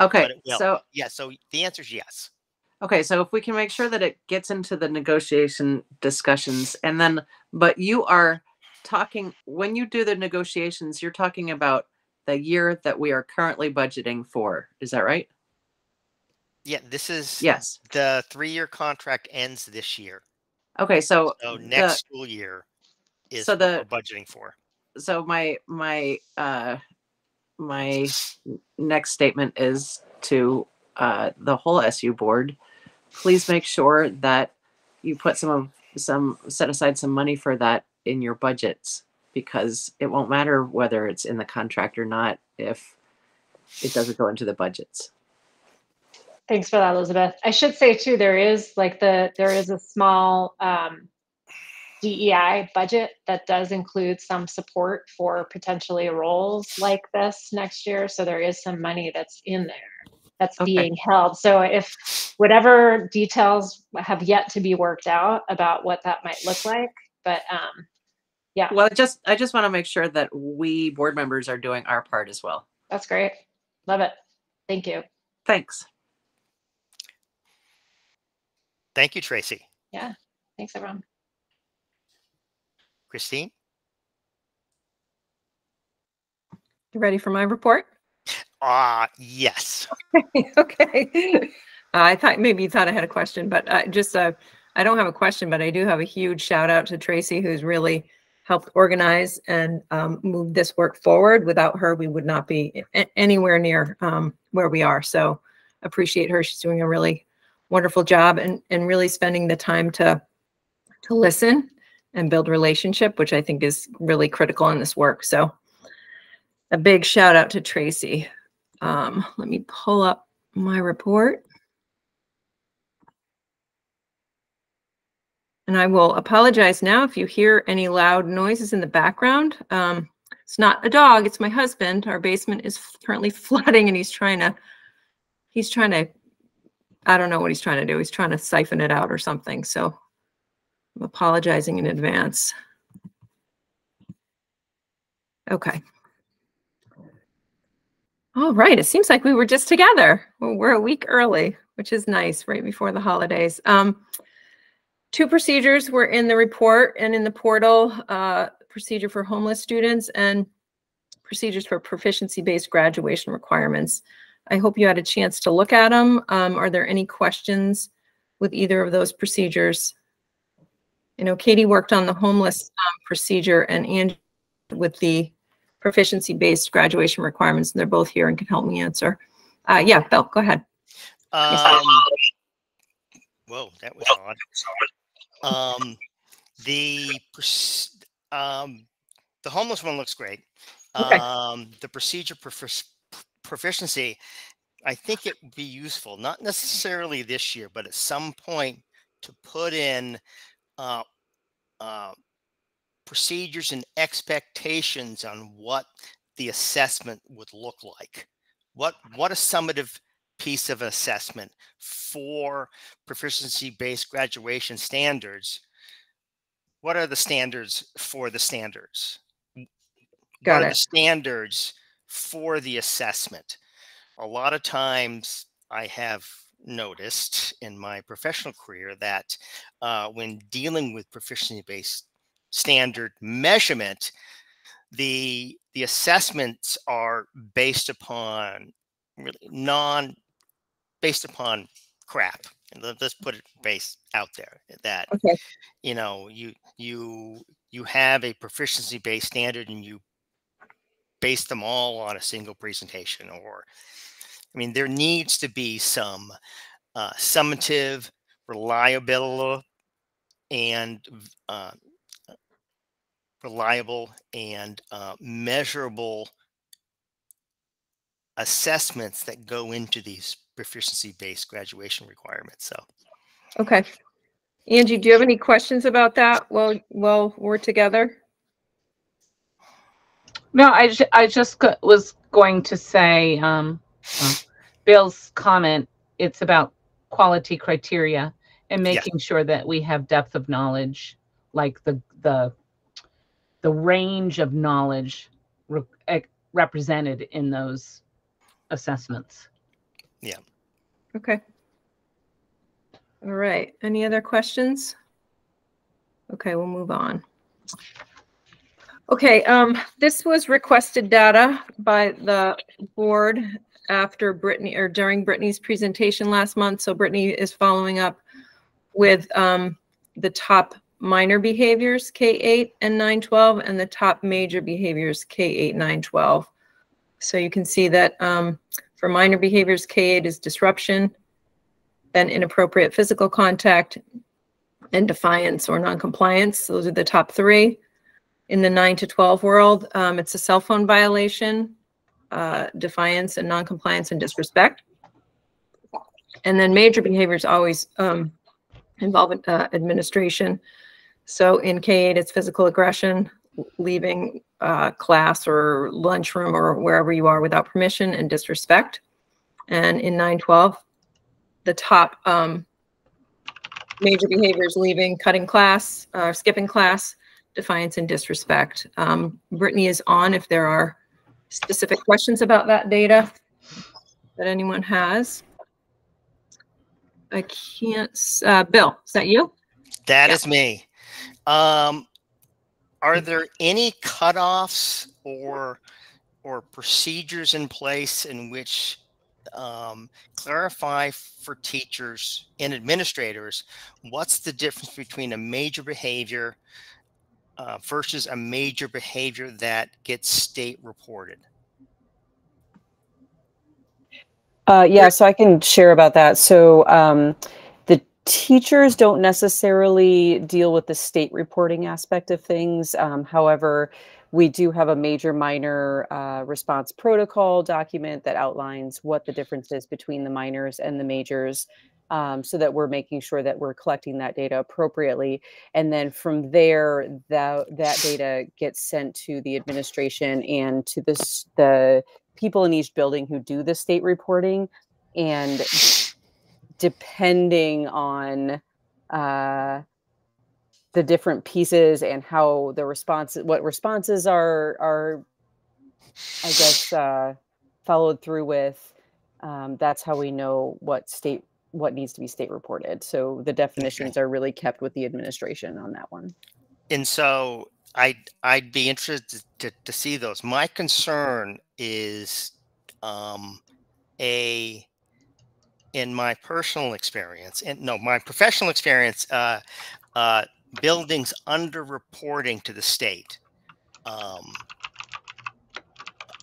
M: Okay,
A: but it will.
M: so
A: yeah, so the answer is yes.
M: Okay, so if we can make sure that it gets into the negotiation discussions and then, but you are talking, when you do the negotiations, you're talking about the year that we are currently budgeting for. Is that right?
A: Yeah, this is
M: Yes.
A: the three-year contract ends this year.
M: Okay, so
A: So
M: the-
A: next school year is
M: so
A: what we're
M: the-
A: budgeting for.
M: so my my uh my next statement is to uh the whole SU board please make sure that you put some of some set aside some money for that in your budgets because it won't matter whether it's in the contract or not if it doesn't go into the budgets
I: Thanks for that, Elizabeth. I should say too, there is like the, there is a small um, DEI budget that does include some support for potentially roles like this next year. So there is some money that's in there that's
M: Okay.
I: being held. So if whatever details have yet to be worked out about what that might look like, but um, yeah,
M: well I just i just want to make sure that we board members are doing our part as well
I: that's great. Love it. Thank you.
M: thanks
A: Thank you, Tracy.
I: Yeah. Thanks, everyone.
A: Christine?
G: You ready for my report?
A: Ah, yes. <laughs>
G: okay. Uh, I thought maybe you thought I had a question, but uh, just uh, I don't have a question, but I do have a huge shout out to Tracy, who's really helped organize and um, move this work forward. Without her, we would not be anywhere near um, where we are. So appreciate her. She's doing a really wonderful job and and really spending the time to to listen and build relationship, which I think is really critical in this work. So a big shout out to Tracy. Um, let me pull up my report. And I will apologize now if you hear any loud noises in the background. Um, it's not a dog, it's my husband. Our basement is currently <laughs> flooding and he's trying to, he's trying to, I don't know what he's trying to do. He's trying to siphon it out or something. So I'm apologizing in advance. Okay. All right. It seems like we were just together. We're a week early, which is nice, right before the holidays. Um, two procedures were in the report and in the portal, uh, procedure for homeless students and procedures for proficiency-based graduation requirements. I hope you had a chance to look at them. Um, are there any questions with either of those procedures? You know, Katie worked on the homeless um, procedure and Angie with the proficiency-based graduation requirements, and they're both here and can help me answer. Uh, yeah, Bill, go ahead.
A: Um, whoa, that was odd. Um, the um, the homeless one looks great.
G: Okay.
A: Um, the procedure profic- proficiency, I think it would be useful, not necessarily this year, but at some point to put in uh, uh, procedures and expectations on what the assessment would look like. What what a summative piece of assessment for proficiency-based graduation standards. What are the standards for the standards?
G: Got
A: what are the standards for the assessment? A lot of times I have noticed in my professional career that uh, when dealing with proficiency-based standard measurement, the the assessments are based upon really non based upon crap. And let- let's put it base out there that
G: Okay.
A: you know you you you have a proficiency based standard and you base them all on a single presentation or i mean there needs to be some uh, summative reliable and uh, reliable and uh, measurable assessments that go into these proficiency based graduation requirements so
G: Okay. Angie, do you have any questions about that while, while we're together?
N: No, I, ju- I just was going to say, um, uh, Bill's comment, it's about quality criteria and
A: Yeah.
N: making sure that we have depth of knowledge, like the, the, the range of knowledge re- represented in those assessments.
A: Yeah.
G: Okay. All right. Any other questions? Okay, we'll move on. Okay, um, this was requested data by the board after Brittany, or during Brittany's presentation last month. So Brittany is following up with, um, the top minor behaviors, K-8 and 9-12, and the top major behaviors, K-8, 9-12. So you can see that, um, for minor behaviors, K-8 is disruption, then inappropriate physical contact, and defiance or noncompliance. Those are the top three. In the nine to 12 world, um, it's a cell phone violation, uh, defiance and noncompliance and disrespect. And then major behaviors always um, involve uh, administration. So in K8, it's physical aggression, leaving uh, class or lunchroom or wherever you are without permission and disrespect. And in 912, the top um, major behaviors leaving, cutting class, uh, skipping class, defiance and disrespect. Um, Brittany is on if there are specific questions about that data that anyone has. I can't, uh, Bill, is that you?
A: That is me. Um, are there any cutoffs or or procedures in place in which um, clarify for teachers and administrators what's the difference between a major behavior uh, versus a major behavior that gets state reported?
O: Uh, yeah, so I can share about that. So um, the teachers don't necessarily deal with the state reporting aspect of things. Um, however, we do have a major minor uh, response protocol document that outlines what the difference is between the minors and the majors. Um, so that we're making sure that we're collecting that data appropriately, and then from there, that that data gets sent to the administration and to this the people in each building who do the state reporting and depending on uh, the different pieces and how the responses what responses are are i guess <sighs> uh, followed through with um, that's how we know what state what needs to be state reported. So the definitions are really kept with the administration on that one.
A: And so I'd I'd be interested to, to see those. My concern is um, a in my personal experience and no my professional experience uh, uh, buildings underreporting to the state um,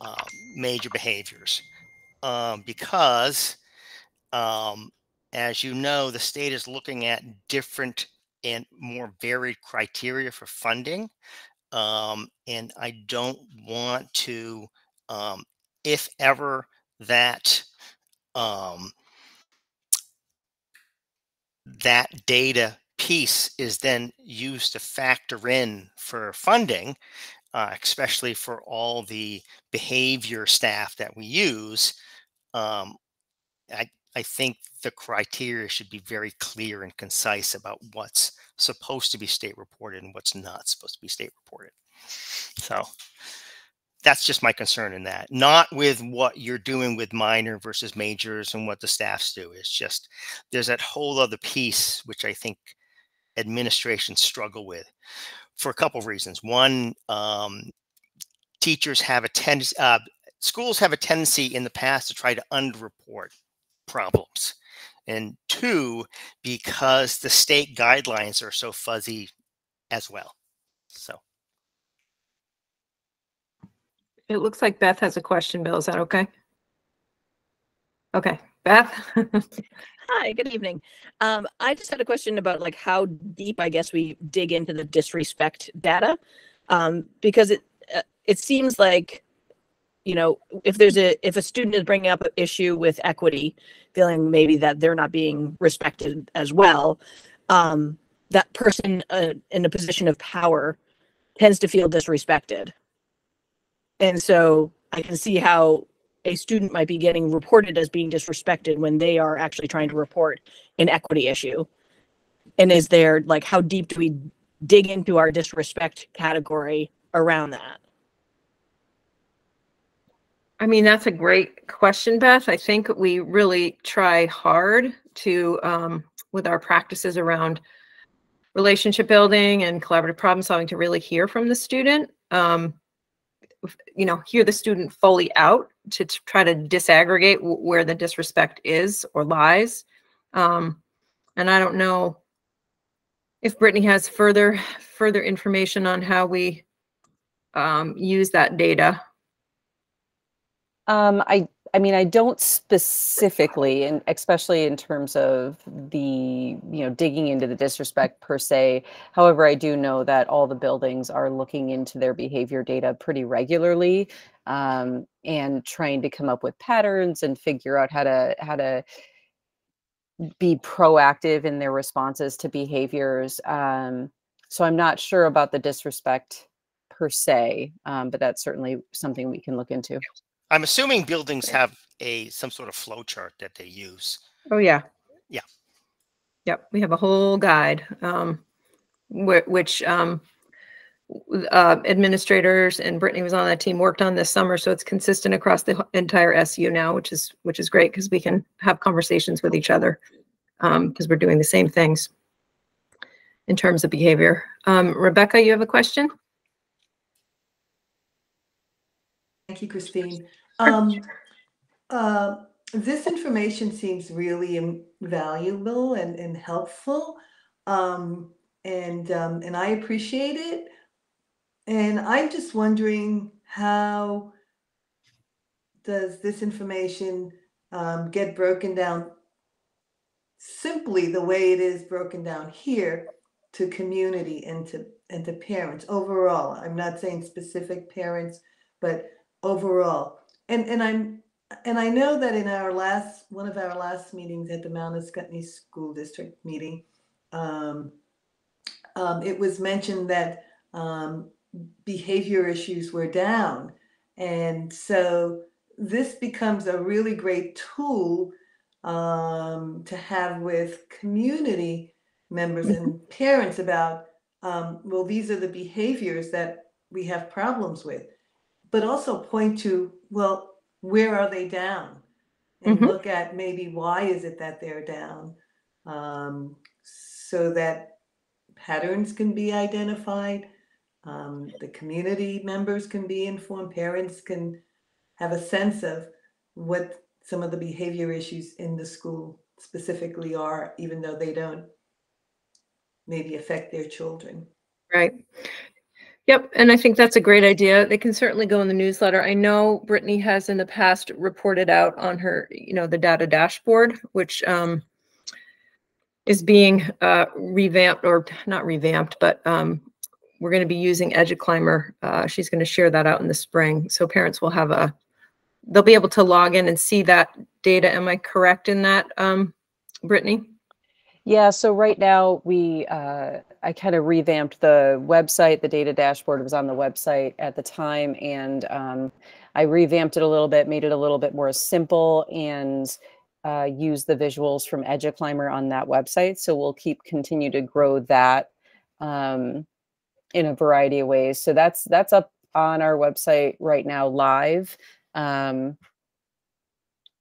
A: uh, major behaviors um, because um, as you know the state is looking at different and more varied criteria for funding. Um, and I don't want to, um, if ever that that data piece is then used to factor in for funding, uh, especially for all the behavior staff that we use. Um, I, I think the criteria should be very clear and concise about what's supposed to be state reported and what's not supposed to be state reported. So that's just my concern in that, not with what you're doing with minor versus majors and what the staffs do. It's just there's that whole other piece which I think administrations struggle with for a couple of reasons. One, um, teachers have a tendency, uh, schools have a tendency in the past to try to underreport problems. And two, because the state guidelines are so fuzzy as well. So
G: It looks like Beth has a question, Bill. Is that okay? Okay, Beth? <laughs>
P: Hi, good evening. Um, I just had a question about like how deep I guess we dig into the disrespect data, um, because it uh, it seems like, you know, if there's a if a student is bringing up an issue with equity, feeling maybe that they're not being respected as well, um, that person uh, in a position of power tends to feel disrespected. And so I can see how a student might be getting reported as being disrespected when they are actually trying to report an equity issue. And is there like how deep do we dig into our disrespect category around that?
G: I mean, that's a great question, Beth. I think we really try hard to, um, with our practices around relationship building and collaborative problem solving, to really hear from the student. Um, you know, hear the student fully out to, try to disaggregate where the disrespect is or lies. Um, and I don't know if Brittany has further further information on how we um, use that data.
O: Um, I, I mean, I don't specifically, and especially in terms of the, you know, digging into the disrespect per se. However, I do know that all the buildings are looking into their behavior data pretty regularly um, and trying to come up with patterns and figure out how to how to be proactive in their responses to behaviors. Um, so I'm not sure about the disrespect per se, um, but that's certainly something we can look into.
A: I'm assuming buildings have a some sort of flow chart that they use.
G: Oh yeah.
A: Yeah.
G: Yep, we have a whole guide, um, whi- which um, uh, administrators and Brittany was on that team worked on this summer, so it's consistent across the entire SU now, which is which is great because we can have conversations with each other because we're doing the same things in terms of behavior. Um, Rebecca, you have a question?
K: Thank you, Christine. Um, uh, this information seems really valuable and, and helpful. Um, and, um, and I appreciate it. And I'm just wondering how does this information um, get broken down simply the way it is broken down here to community and to and to parents overall. I'm not saying specific parents, but overall. And and I'm and I know that in our last one of our last meetings at the Mount Ascutney School District meeting, um, um, it was mentioned that um, behavior issues were down, and so this becomes a really great tool um, to have with community members and parents about um, well these are the behaviors that we have problems with but also point to well where are they down and
G: Mhm.
K: look at maybe why is it that they're down um, so that patterns can be identified um, the community members can be informed parents can have a sense of what some of the behavior issues in the school specifically are even though they don't maybe affect their children
G: Right. Yep, and I think that's a great idea. They can certainly go in the newsletter. I know Brittany has in the past reported out on her, you know, the data dashboard, which um, is being uh, revamped or not revamped, but um, we're going to be using EduClimber. Uh, she's going to share that out in the spring, so parents will have a, they'll be able to log in and see that data. Am I correct in that, um, Brittany?
O: Yeah, so right now we, uh, I kind of revamped the website. The data dashboard was on the website at the time, and um, I revamped it a little bit, made it a little bit more simple, and uh, used the visuals from EduClimber on that website. So we'll keep continue to grow that um, in a variety of ways. So that's that's up on our website right now, live. Um,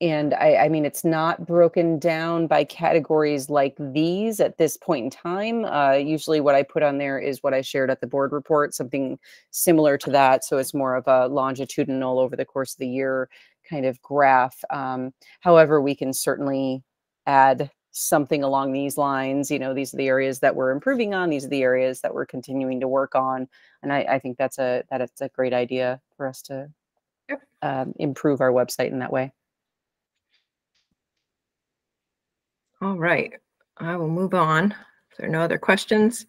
O: and I, I mean, it's not broken down by categories like these at this point in time. Uh, usually, what I put on there is what I shared at the board report, something similar to that. So it's more of a longitudinal over the course of the year kind of graph. Um, however, we can certainly add something along these lines. You know, these are the areas that we're improving on. These are the areas that we're continuing to work on. And I, I think that's a that it's a great idea for us to um, improve our website in that way.
G: All right, I will move on. If there are no other questions.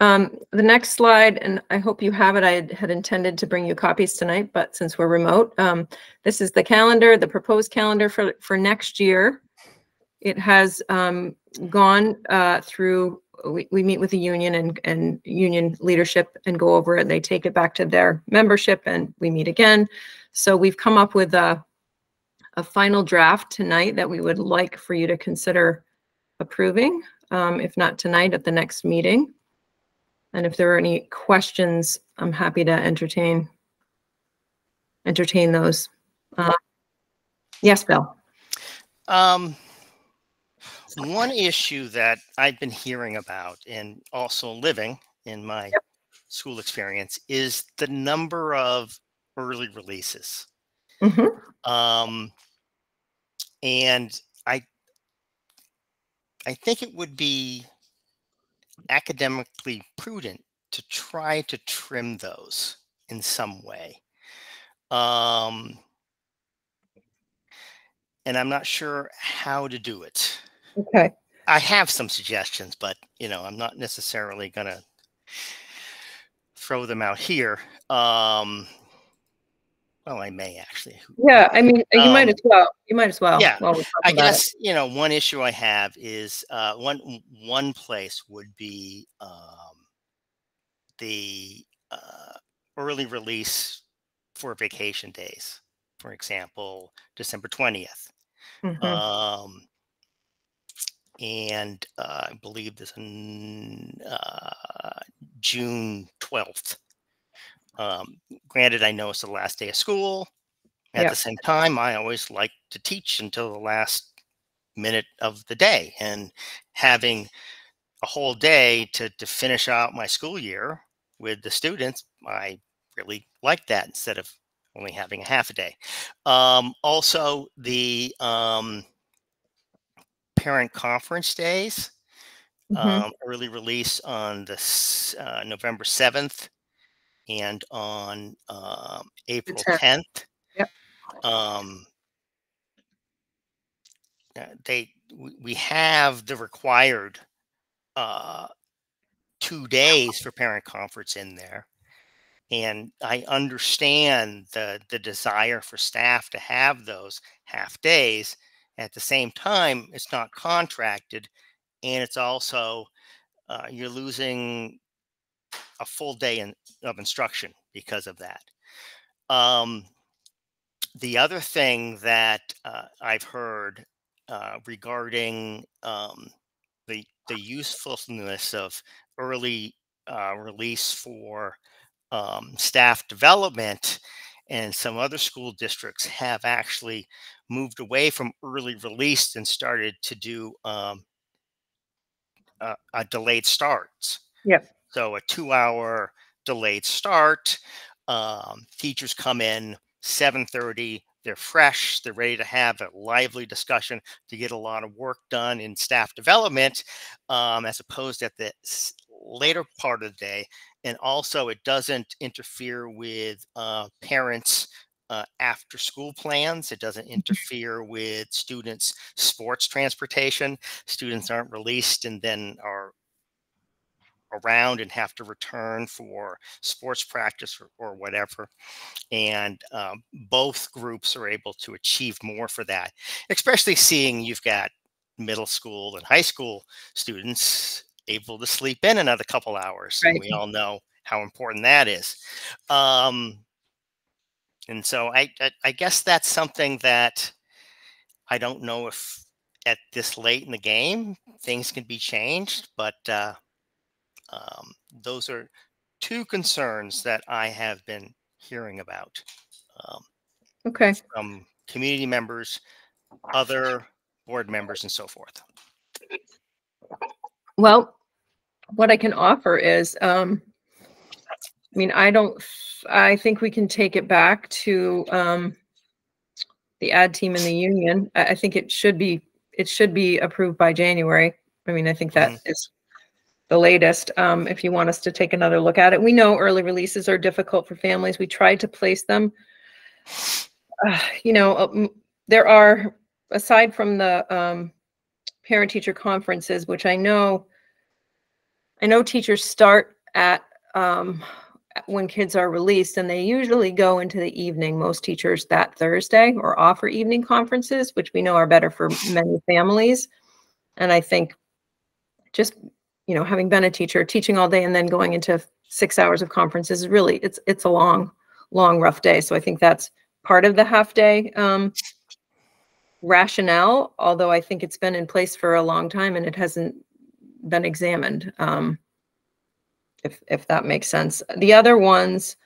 G: Um, the next slide, and I hope you have it. I had- intended to bring you copies tonight, but since we're remote, um, this is the calendar, the proposed calendar for, for next year. It has um, gone uh, through we, we meet with the union and, and union leadership and go over it. They take it back to their membership and we meet again. So we've come up with a, a final draft tonight that we would like for you to consider approving, um, if not tonight, at the next meeting. And if there are any questions, I'm happy to entertain, entertain those. Uh, Yes, Bill.
A: Um, one issue that I've been hearing about and also living in my school experience is the number of early releases.
G: Mm-hmm.
A: Um, and I, I think it would be academically prudent to try to trim those in some way. Um, and I'm not sure how to do it.
G: Okay.
A: I have some suggestions, but you know, I'm not necessarily gonna throw them out here. Um, well, I may actually.
G: Yeah, I mean, you might
A: Um,
G: as well. You might as well.
A: yeah, I
G: about it.
A: guess you know one issue I have is uh, one one place would be um, the uh, early release for vacation days. For example, December twentieth,
G: Mhm.
A: um, and uh, I believe this an uh, June twelfth. Um, granted, I know it's the last day of school. At
G: Yeah.
A: the same time, I always like to teach until the last minute of the day, and having a whole day to to finish out my school year with the students, I really like that instead of only having a half a day. Um, also, the um, parent conference days,
G: Mhm.
A: um, early release on the uh, November seventh and on um, April
G: 10th.
A: tenth.
G: Yep.
A: Um, uh, they we we have the required uh, two days for parent conference in there and i understand the the desire for staff to have those half days at the same time it's not contracted and it's also uh, you're losing a full day in, of instruction because of that um, the other thing that uh, I've heard uh, regarding um, the the usefulness of early uh, release for um, staff development, and some other school districts have actually moved away from early release and started to do um, a, a delayed starts.
G: Yep.
A: So a two-hour delayed start. Um, teachers come in 7:30. They're fresh. They're ready to have a lively discussion to get a lot of work done in staff development, um, as opposed at the later part of the day. And also, it doesn't interfere with uh, parents' uh, after-school plans. It doesn't interfere with students' sports transportation. Students aren't released and then are around and have to return for sports practice or, or whatever. And um, both groups are able to achieve more for that, especially seeing you've got middle school and high school students able to sleep in another couple hours. And
G: Right.
A: we all know how important that is. Um, and so I, I, I guess that's something that I don't know if at this late in the game things can be changed, but uh, um, those are two concerns that I have been hearing about um,
G: Okay.
A: from community members, other board members, and so forth.
G: Well, what I can offer is, um, I mean, I don't, I think we can take it back to, um, the ad team and the union. I, I think it should be, it should be approved by January. I mean, I think that that is the latest. Um, if you want us to take another look at it, we know early releases are difficult for families. We tried to place them. Uh, you know, uh, there are, aside from the, um, parent teacher conferences, which I know, I know teachers start at, um, when kids are released and they usually go into the evening, most teachers that Thursday or offer evening conferences, which we know are better for many families. And I think just you know, having been a teacher, teaching all day and then going into six hours of conferences is really, it's, it's a long, long, rough day. So I think that's part of the half day um, rationale, although I think it's been in place for a long time and it hasn't been examined. Um, if, if that makes sense. The other ones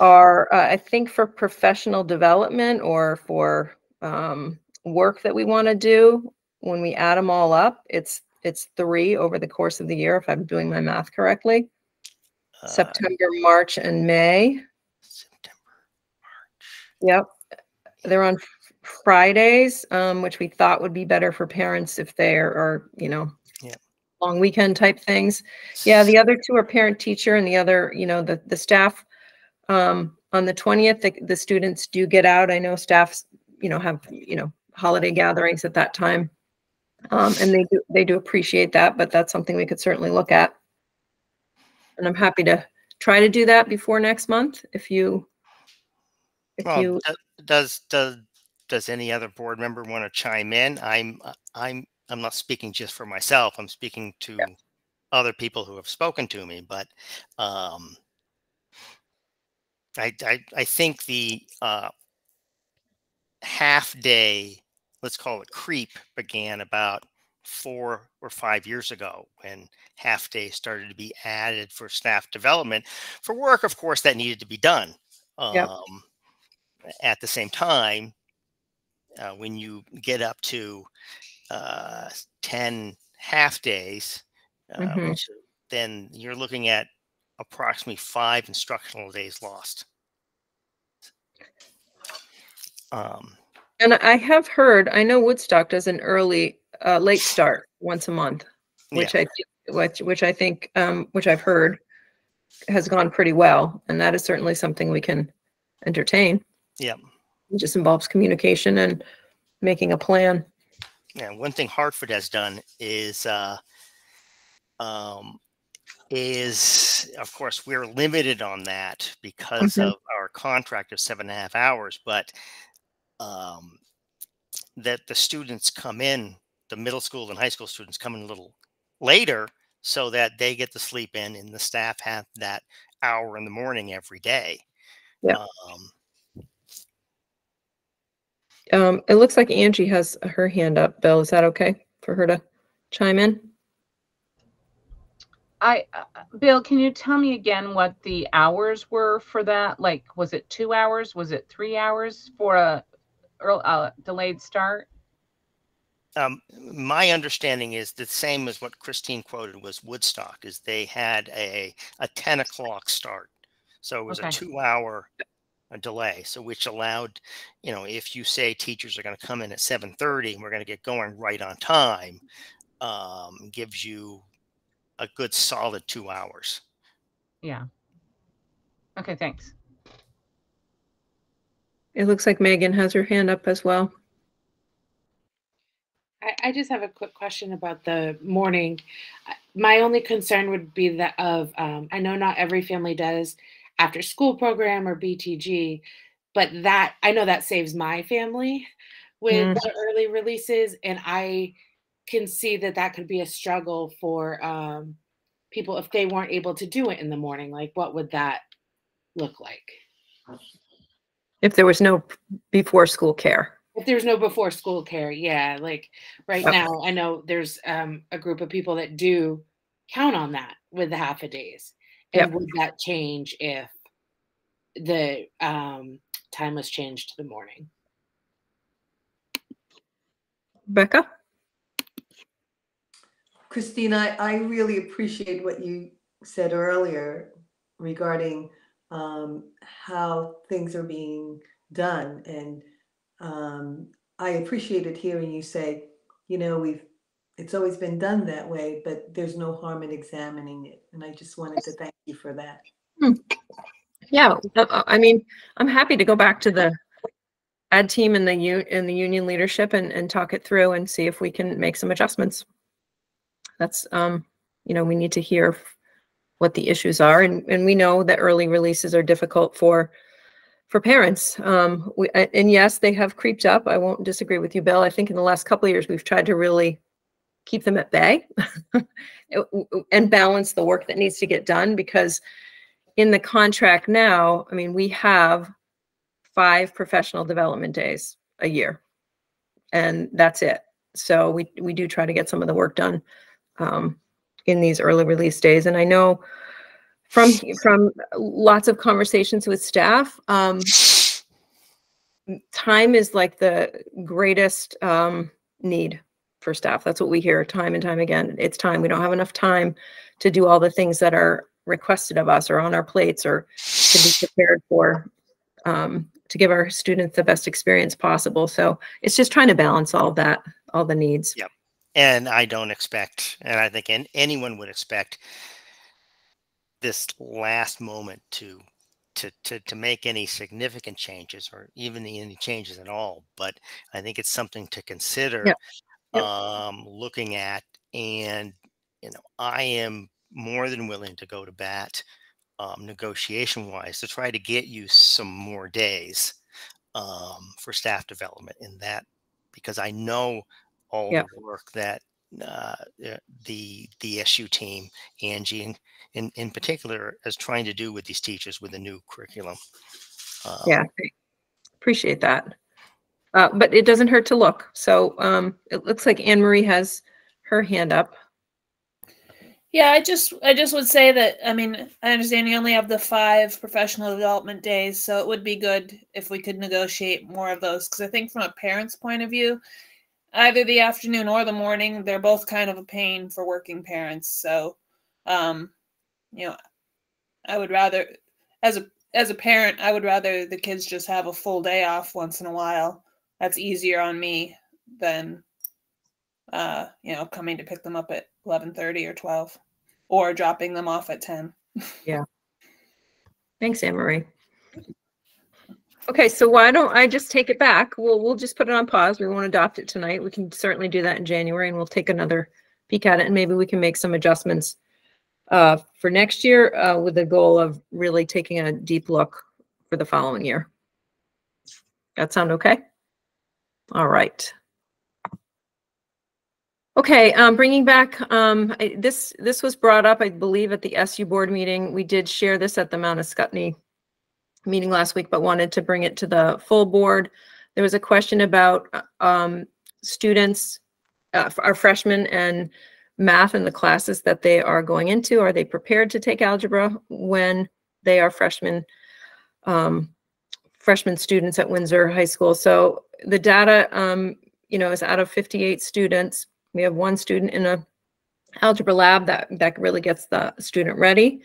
G: are, uh, I think for professional development or for um, work that we want to do, when we add them all up, it's, it's three over the course of the year, if I'm doing my math correctly. September, March, and May. September, March. Yep. They're on Fridays, um, which we thought would be better for parents if they're, or, you know,
A: Yeah.
G: long weekend type things. Yeah, the other two are parent teacher and the other, you know, the, the staff. Um, on the twentieth, the, the students do get out. I know staffs, you know, have, you know, holiday gatherings at that time. Um, and they do, they do appreciate that, but that's something we could certainly look at. And I'm happy to try to do that before next month if you, if
A: Well,
G: you,
A: does, does, does any other board member want to chime in? I'm, I'm, I'm not speaking just for myself. I'm speaking to other people who have spoken to me, but, um, I, I, I think the, uh, half day, let's call it creep, began about four or five years ago when half days started to be added for staff development for work, of course, that needed to be done.
G: Yep.
A: Um, at the same time, uh, when you get up to uh, 10 half days, uh,
G: Mhm.
A: which, then you're looking at approximately five instructional days lost. Um,
G: and I have heard, I know Woodstock does an early, uh, late start once a month, which I, thi- which, which I think, um, which I've heard has gone pretty well. And that is certainly something we can entertain.
A: yeah.
G: It just involves communication and making a plan.
A: Yeah, one thing Hartford has done is uh, um, is of course we're limited on that because
G: Mhm.
A: of our contract of seven and a half hours, but um, that the students come in, the middle school and high school students come in a little later so that they get to sleep in and the staff have that hour in the morning every day.
G: Yeah.
A: Um,
G: Um, it looks like Angie has her hand up. Bill, is that okay for her to chime in?
N: I, uh, Bill, can you tell me again what the hours were for that? Like, was it two hours? Was it three hours for a earl, uh, delayed start?
A: um, my understanding is the same as what Christine quoted was Woodstock is they had a, a 10 o'clock start. So it was
N: Okay.
A: a two hour delay. So which allowed, you know, if you say teachers are going to come in at 730 and we're going to get going right on time, um, gives you a good solid two hours.
N: Yeah. Okay, thanks.
G: It looks like Megan has her hand up as well.
Q: I, I just have a quick question about the morning. My only concern would be that of, um, I know not every family does after school program or BTG, but that, I know that saves my family with
G: Mm.
Q: the early releases. And I can see that that could be a struggle for um, people if they weren't able to do it in the morning. Like, what would that look like?
G: If there was no before school care.
Q: If there's no before school care, yeah, like right
G: Yep.
Q: now, I know there's um, a group of people that do count on that with the half a days. And
G: Yep.
Q: would that change if the um, time was changed to the morning?
G: Becca?
K: Christina, I, I really appreciate what you said earlier regarding um, how things are being done. And um, I appreciated hearing you say, you know, we've, it's always been done that way, but there's no harm in examining it. And I just wanted to thank you for that.
G: Yeah, uh, uh, I mean, I'm happy to go back to the ad team and the u and the union leadership and, and talk it through and see if we can make some adjustments. That's, um, you know, we need to hear what the issues are and, and we know that early releases are difficult for, for parents. Um, we, and yes, they have creeped up. I won't disagree with you, Bill. I think in the last couple of years, we've tried to really keep them at bay <laughs> and balance the work that needs to get done because in the contract now, I mean, we have five professional development days a year and that's it. So we, we do try to get some of the work done um, in these early release days. And I know from, from lots of conversations with staff, um, time is like the greatest um, need for staff. That's what we hear time and time again. It's time. We don't have enough time to do all the things that are requested of us or on our plates or to be prepared for um, to give our students the best experience possible. So it's just trying to balance all that, all the needs.
A: Yep. And I don't expect, and I think an, anyone would expect this last moment to to, to, to make any significant changes or even any changes at all. But I think it's something to consider
G: Yep. Yep.
A: um, looking at. And, you know, I am more than willing to go to bat um, negotiation wise to try to get you some more days um, for staff development in that because I know all
G: Yep.
A: the work that uh, the- the the SU team, Angie, in, in in particular, is trying to do with these teachers with the new curriculum. Um,
G: Yeah, appreciate that. Uh, but it doesn't hurt to look. So um, it looks like Anne Marie has her hand up.
H: Yeah, I just I just would say that I mean I understand you only have the five professional development days, so it would be good if we could negotiate more of those because I think from a parent's point of view, either the afternoon or the morning, they're both kind of a pain for working parents. So, um, you know, I would rather as a as a parent, I would rather the kids just have a full day off once in a while. That's easier on me than uh, you know, coming to pick them up at 11:30 or 12 or dropping them off at 10.
G: Yeah. Thanks, Anne Marie. Okay, so why don't I just take it back? We'll we'll just put it on pause. We won't adopt it tonight. We can certainly do that in January and we'll take another peek at it and maybe we can make some adjustments uh, for next year uh, with the goal of really taking a deep look for the following year. That sound okay? All right. Okay, um, bringing back, um, I- this, this was brought up, I believe, at the SU board meeting. We did share this at the Mount Ascutney meeting last week, but wanted to bring it to the full board. There was a question about, uh, um, students, uh, our freshmen and math and the classes that they are going into. Are they prepared to take algebra when they are freshmen? Um, freshman students at Windsor High School. So the data, um, you know, is out of 58 students. We have one student in a algebra lab that, that really gets the student ready,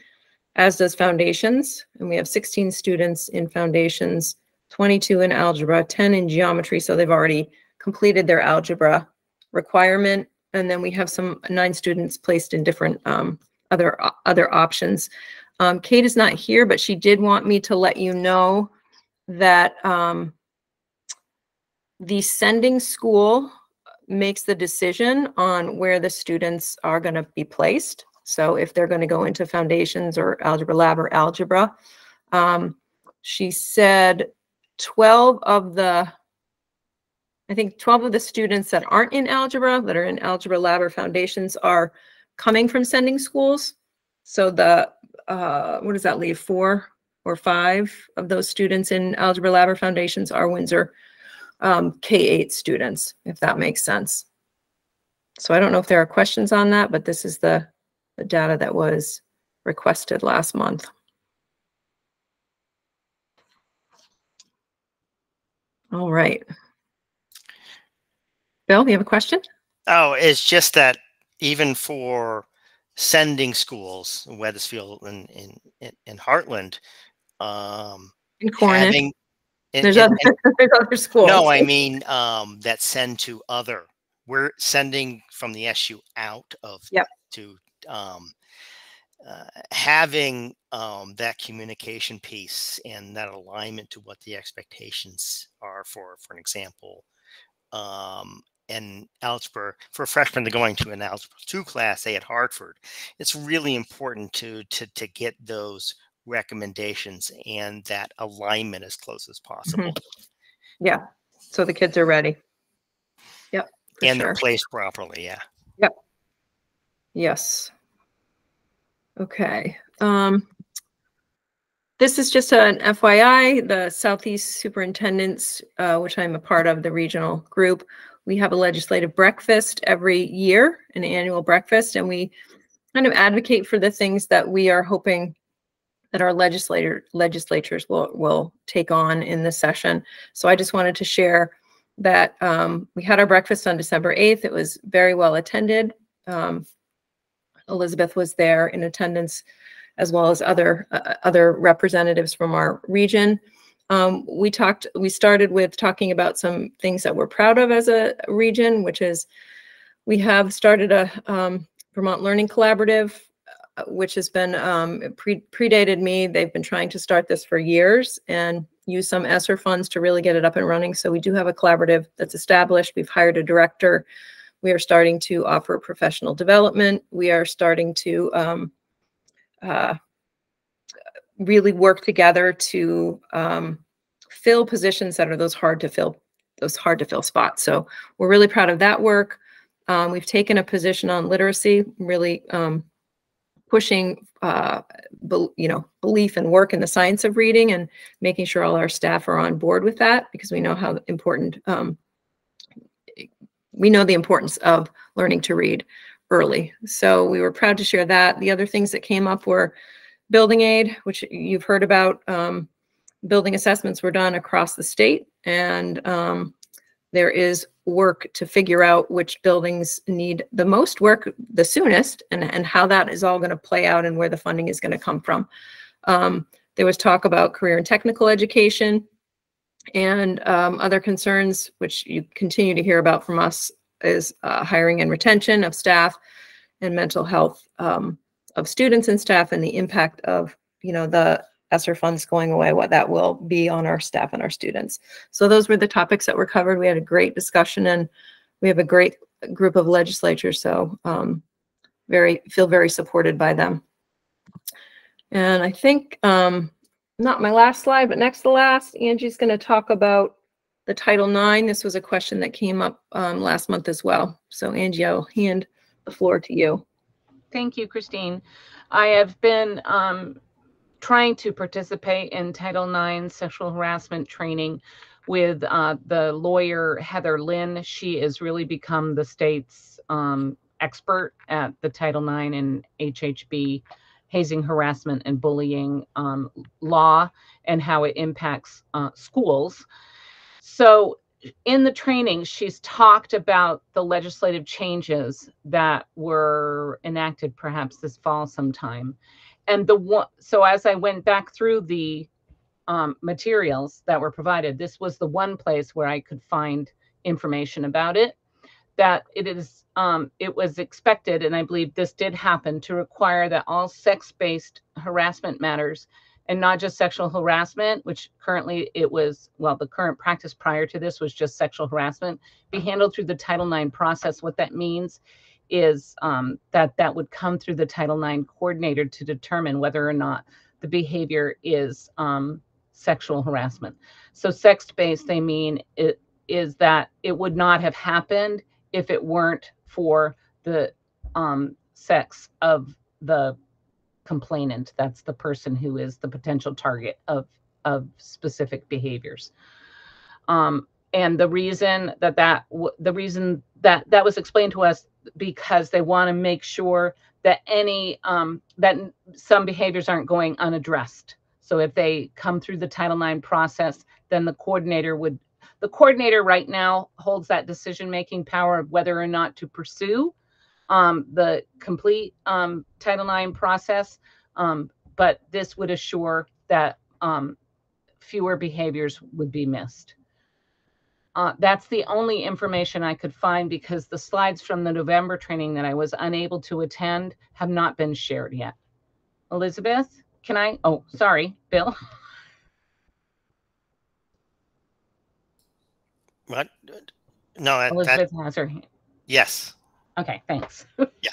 G: as does foundations. And we have 16 students in foundations, 22 in algebra, 10 in geometry. So they've already completed their algebra requirement. And then we have some nine students placed in different um, other, other options. Um, Kate is not here, but she did want me to let you know that um, the sending school makes the decision on where the students are going to be placed. So if they're going to go into foundations or algebra lab or algebra, um, she said 12 of the, I think 12 of the students that aren't in algebra, that are in algebra lab or foundations are coming from sending schools. So the, uh, what does that leave? Four or five of those students in algebra lab or foundations are Windsor um, K-8 students, if that makes sense. So I don't know if there are questions on that, but this is the, the data that was requested last month. All right. Bill, you have a question?
A: Oh, it's just that even for sending schools, Weathersfield and in, in, in Hartland, um,
G: In Cornish.
A: having and-
G: There's other, <laughs> there's other schools.
A: No, I mean um, that send to other. We're sending from the SU out of
G: Yep.
A: to um, uh, having um, that communication piece and that alignment to what the expectations are for, for an example, um, and algebra for freshmen to going to an algebra two class, say at Hartford, it's really important to to to get those recommendations and that alignment as close as possible.
G: Yeah, so the kids are ready. Yep,
A: and
G: sure.
A: they're placed properly. Yeah.
G: Yep. Yes. Okay. Um, this is just an FYI, the Southeast Superintendents, uh, which I'm a part of, the regional group. We have a legislative breakfast every year, an annual breakfast, and we kind of advocate for the things that we are hoping that our legislator legislatures will will take on in this session. So I just wanted to share that um, we had our breakfast on December 8th. It was very well attended. Um, Elizabeth was there in attendance as well as other uh, other representatives from our region. Um, we talked. We started with talking about some things that we're proud of as a region, which is we have started a um, Vermont Learning Collaborative, uh, which has been um, pre predated me. They've been trying to start this for years and use some ESSER funds to really get it up and running. So we do have a collaborative that's established. We've hired a director. We are starting to offer professional development. We are starting to um, uh, really work together to um, fill positions that are those hard to fill, those hard to fill spots. So we're really proud of that work. Um, we've taken a position on literacy, really um, pushing, uh, you know, belief and work in the science of reading and making sure all our staff are on board with that because we know how important, um, we know the importance of learning to read early. So we were proud to share that. The other things that came up were building aid, which you've heard about. Um, building assessments were done across the state, and um, there is work to figure out which buildings need the most work the soonest and, and how that is all going to play out and where the funding is going to come from. Um, there was talk about career and technical education and um, other concerns, which you continue to hear about from us is uh, hiring and retention of staff and mental health um, of students and staff and the impact of, you know, the ESSER funds going away, what that will be on our staff and our students. So those were the topics that were covered. We had a great discussion and we have a great group of legislatures. So um, very feel very supported by them. And I think um, not my last slide, but next to last, Angie's going to talk about the Title IX. This was a question that came up um, last month as well. So Angie, I'll hand the floor to you.
N: Thank you, Christine. I have been um, trying to participate in Title IX sexual harassment training with uh, the lawyer Heather Lynn. She has really become the state's um, expert at the Title IX and HHB hazing, harassment, and bullying um, law and how it impacts uh, schools. So in the training, she's talked about the legislative changes that were enacted perhaps this fall sometime. And the one, so as I went back through the um, materials that were provided, this was the one place where I could find information about it. That it is, um, it was expected, and I believe this did happen, to require that all sex-based harassment matters and not just sexual harassment, which currently it was, well, the current practice prior to this was just sexual harassment, be handled through the Title IX process. What that means is um, that that would come through the Title IX coordinator to determine whether or not the behavior is um, sexual harassment. So sex-based, they mean it is that it would not have happened if it weren't for the um, sex of the complainant. That's the person who is the potential target of of specific behaviors. Um, and the reason that that the reason that that was explained to us because they want to make sure that any um, that some behaviors aren't going unaddressed. So if they come through the Title IX process, then the coordinator would the coordinator right now holds that decision making power of whether or not to pursue um, the complete um, Title IX process, um, but this would assure that um, fewer behaviors would be missed. Uh, that's the only information I could find because the slides from the November training that I was unable to attend have not been shared yet. Elizabeth, can I? Oh, sorry, Bill. <laughs>
A: What? No, that,
N: Elizabeth
A: that,
N: has her.
A: yes.
N: Okay, thanks. <laughs>
A: yeah.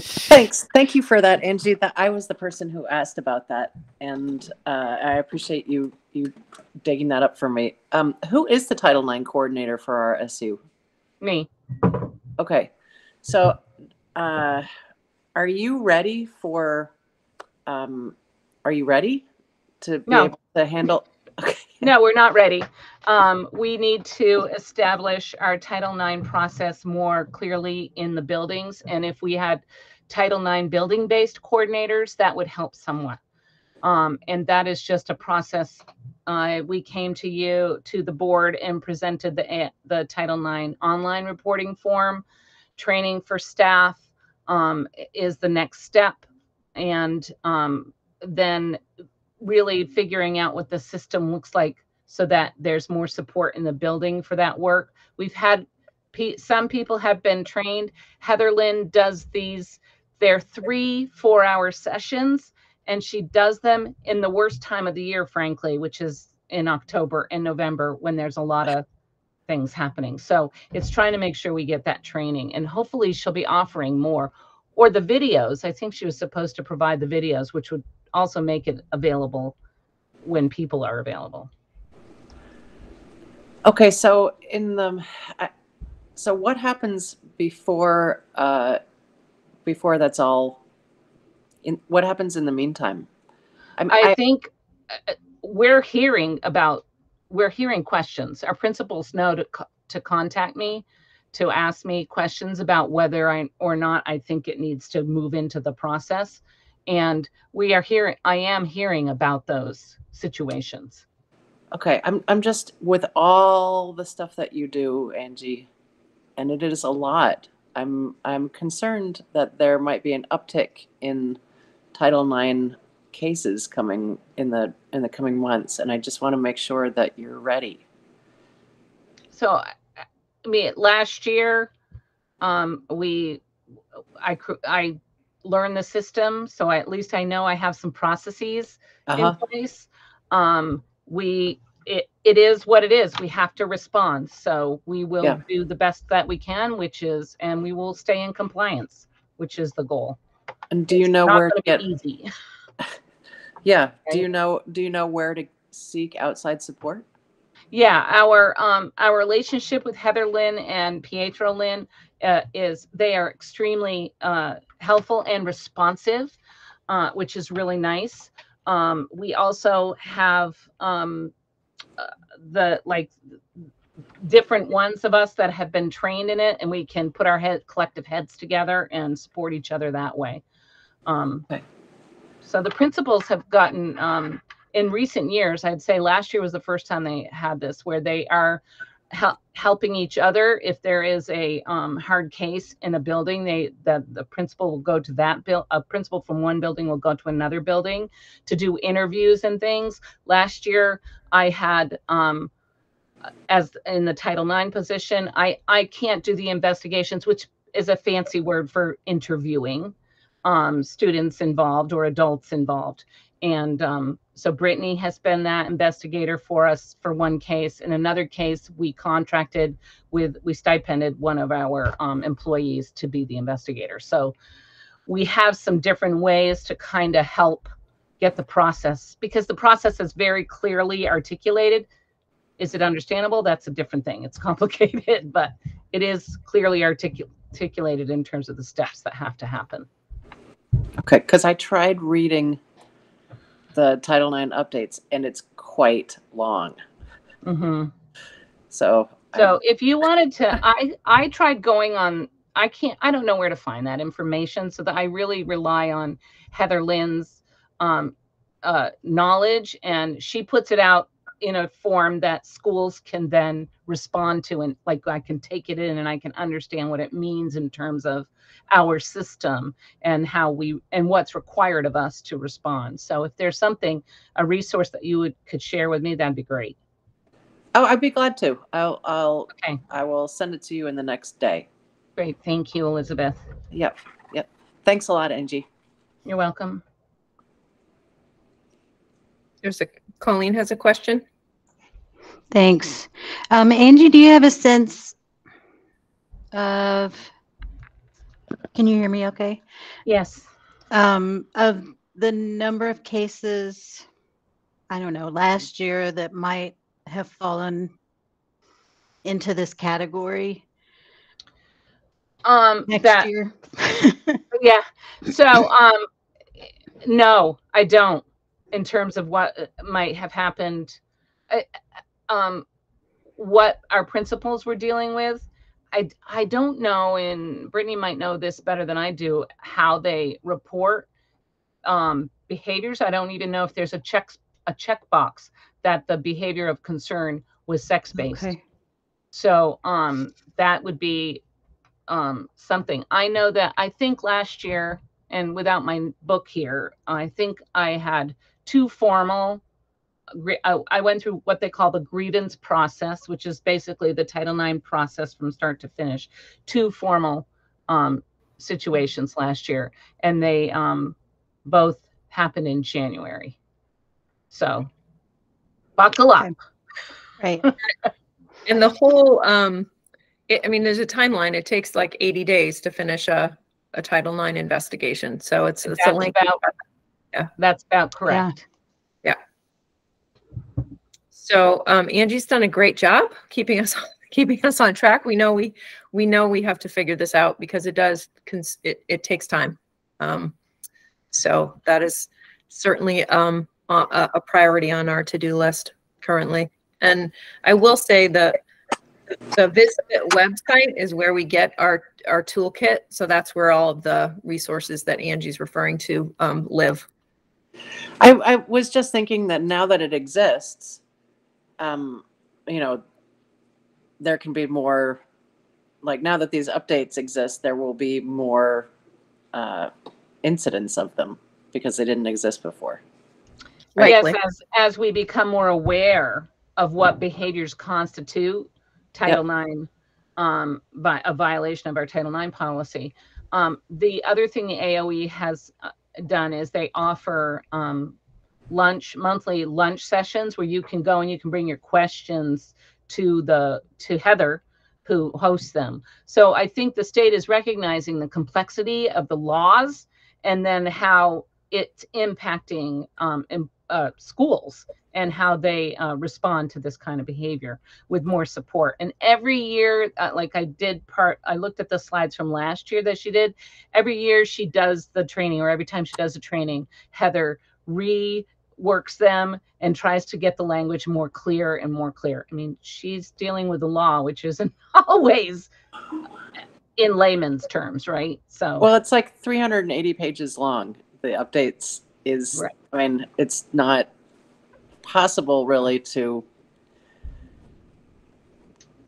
L: Thanks. Thank you for that, Angie. That I was the person who asked about that, and uh, I appreciate you you digging that up for me. Um, who is the Title IX coordinator for our SU?
N: Me.
L: Okay. So, uh, are you ready for, um, are you ready to be
N: No.
L: able to handle? <laughs>
N: No, we're not ready. Um, we need to establish our Title IX process more clearly in the buildings. And if we had Title IX building-based coordinators, that would help somewhat. Um, and that is just a process. Uh, we came to you, to the board and presented the, the Title IX online reporting form. Training for staff, um, is the next step. And, um, then really figuring out what the system looks like so that there's more support in the building for that work. We've had some people have been trained. Heather Lynn does these, they're three four hour sessions, and she does them in the worst time of the year, frankly, which is in October and November when there's a lot of things happening. So it's trying to make sure we get that training, and hopefully she'll be offering more. Or the videos. I think she was supposed to provide the videos, which would also make it available when people are available.
L: Okay, so in the, so what happens before, uh, before that's all? In, what happens in the meantime? I'm-
N: I think uh, we're hearing about, we're hearing questions. Our principals know to, to contact me, to ask me questions about whether I, or not I think it needs to move into the process. And we are hearing, I am hearing about those situations.
L: Okay, I'm I'm just with all the stuff that you do, Angie, and it is a lot. I'm I'm concerned that there might be an uptick in Title IX cases coming in the in the coming months, and I just want to make sure that you're ready.
N: So, I I mean, last year, um, we, I, I learned the system, so I, at least I know I have some processes in
L: Uh-huh.
N: place. Um, we, it, it is what it is. We have to respond. So we will
L: Yeah.
N: do the best that we can, which is, and we will stay in compliance, which is the goal.
L: And do you know
N: not
L: where to get?
N: Easy. <laughs>
L: Yeah. Do you know Do you know where to seek outside support?
N: Yeah, our um our relationship with Heather Lynn and Pietro Lynn uh, is they are extremely uh, helpful and responsive, uh, which is really nice. Um, we also have um, uh, the like different ones of us that have been trained in it, and we can put our head collective heads together and support each other that way. Um, so the principals have gotten um, in recent years. I'd say last year was the first time they had this, where they are hel- helping each other. If there is a um, hard case in a building, they the the principal will go to that bill. A principal from one building will go to another building to do interviews and things. Last year, I had. Um, as in the Title IX position, I, I can't do the investigations, which is a fancy word for interviewing um, students involved or adults involved. And um, so Brittany has been that investigator for us for one case. In another case, we contracted with, we stipended one of our um, employees to be the investigator. So we have some different ways to kind of help get the process because the process is very clearly articulated. Is it understandable? That's a different thing. It's <laughs> complicated, but it is clearly articu- articulated in terms of the steps that have to happen.
L: Okay, because I tried reading the Title IX updates, and it's quite long.
N: Mm-hmm.
L: So
N: So if you wanted to, I I tried going on. I can't. I don't know where to find that information. So that I really rely on Heather Lynn's um, uh, knowledge, and she puts it out in a form that schools can then respond to, and like I can take it in and I can understand what it means in terms of our system and how we and what's required of us to respond. So if there's something, a resource that you would could share with me, that'd be great.
L: Oh, I'd be glad to. I'll, I'll,
N: okay.
L: I will send it to you in the next day.
N: Great. Thank you, Elizabeth.
L: Yep. Yep. Thanks a lot, Angie.
N: You're welcome.
G: There's a Colleen has a question.
R: Thanks. Um, Angie, do you have a sense of, can you hear me okay?
N: Yes.
R: Um, of the number of cases, I don't know, last year that might have fallen into this category?
N: Um,
R: Next
N: that,
R: year. <laughs>
N: yeah. So, um, no, I don't. In terms of what might have happened, I, um, what our principals were dealing with, I I don't know. And Brittany might know this better than I do. How they report um, behaviors. I don't even know if there's a check a checkbox that the behavior of concern was sex based.
R: Okay.
N: So um, that would be um, something. I know that I think last year, and without my book here, I think I had two formal. Gre- I I went through what they call the grievance process, which is basically the Title IX process from start to finish. Two formal um, situations last year, and they um, both happened in January. So buckle up.
R: Right. <laughs>
G: And the whole, um, it, I mean, there's a timeline. It takes like 80 days to finish a, a Title IX investigation. So it's, it's a
N: That's
G: lengthy.
N: about,
G: yeah.
N: That's about correct.
G: Yeah. So um, Angie's done a great job keeping us <laughs> keeping us on track. We know we we know we have to figure this out because it does it, it takes time. Um, so that is certainly um, a, a priority on our to-do list currently. And I will say the the Visit website is where we get our our toolkit. So that's where all of the resources that Angie's referring to um, live.
L: I, I was just thinking that now that it exists, um, you know, there can be more, like now that these updates exist, there will be more uh, incidents of them because they didn't exist before.
N: Yes, as, as we become more aware of what behaviors constitute Title IX, um, by a violation of our Title IX policy. Um, the other thing the AOE has uh, done is they offer um, lunch, monthly lunch sessions where you can go and you can bring your questions to the to Heather, who hosts them. So I think the state is recognizing the complexity of the laws and then how it's impacting um, in, uh, schools and how they uh, respond to this kind of behavior with more support. And every year, uh, like I did part, I looked at the slides from last year that she did. Every year she does the training, or every time she does the training, Heather reworks them and tries to get the language more clear and more clear. I mean, she's dealing with the law, which isn't <laughs> always in layman's terms, right? So,
L: Well, it's like 380 pages long. The updates is, I mean, it's not possible really to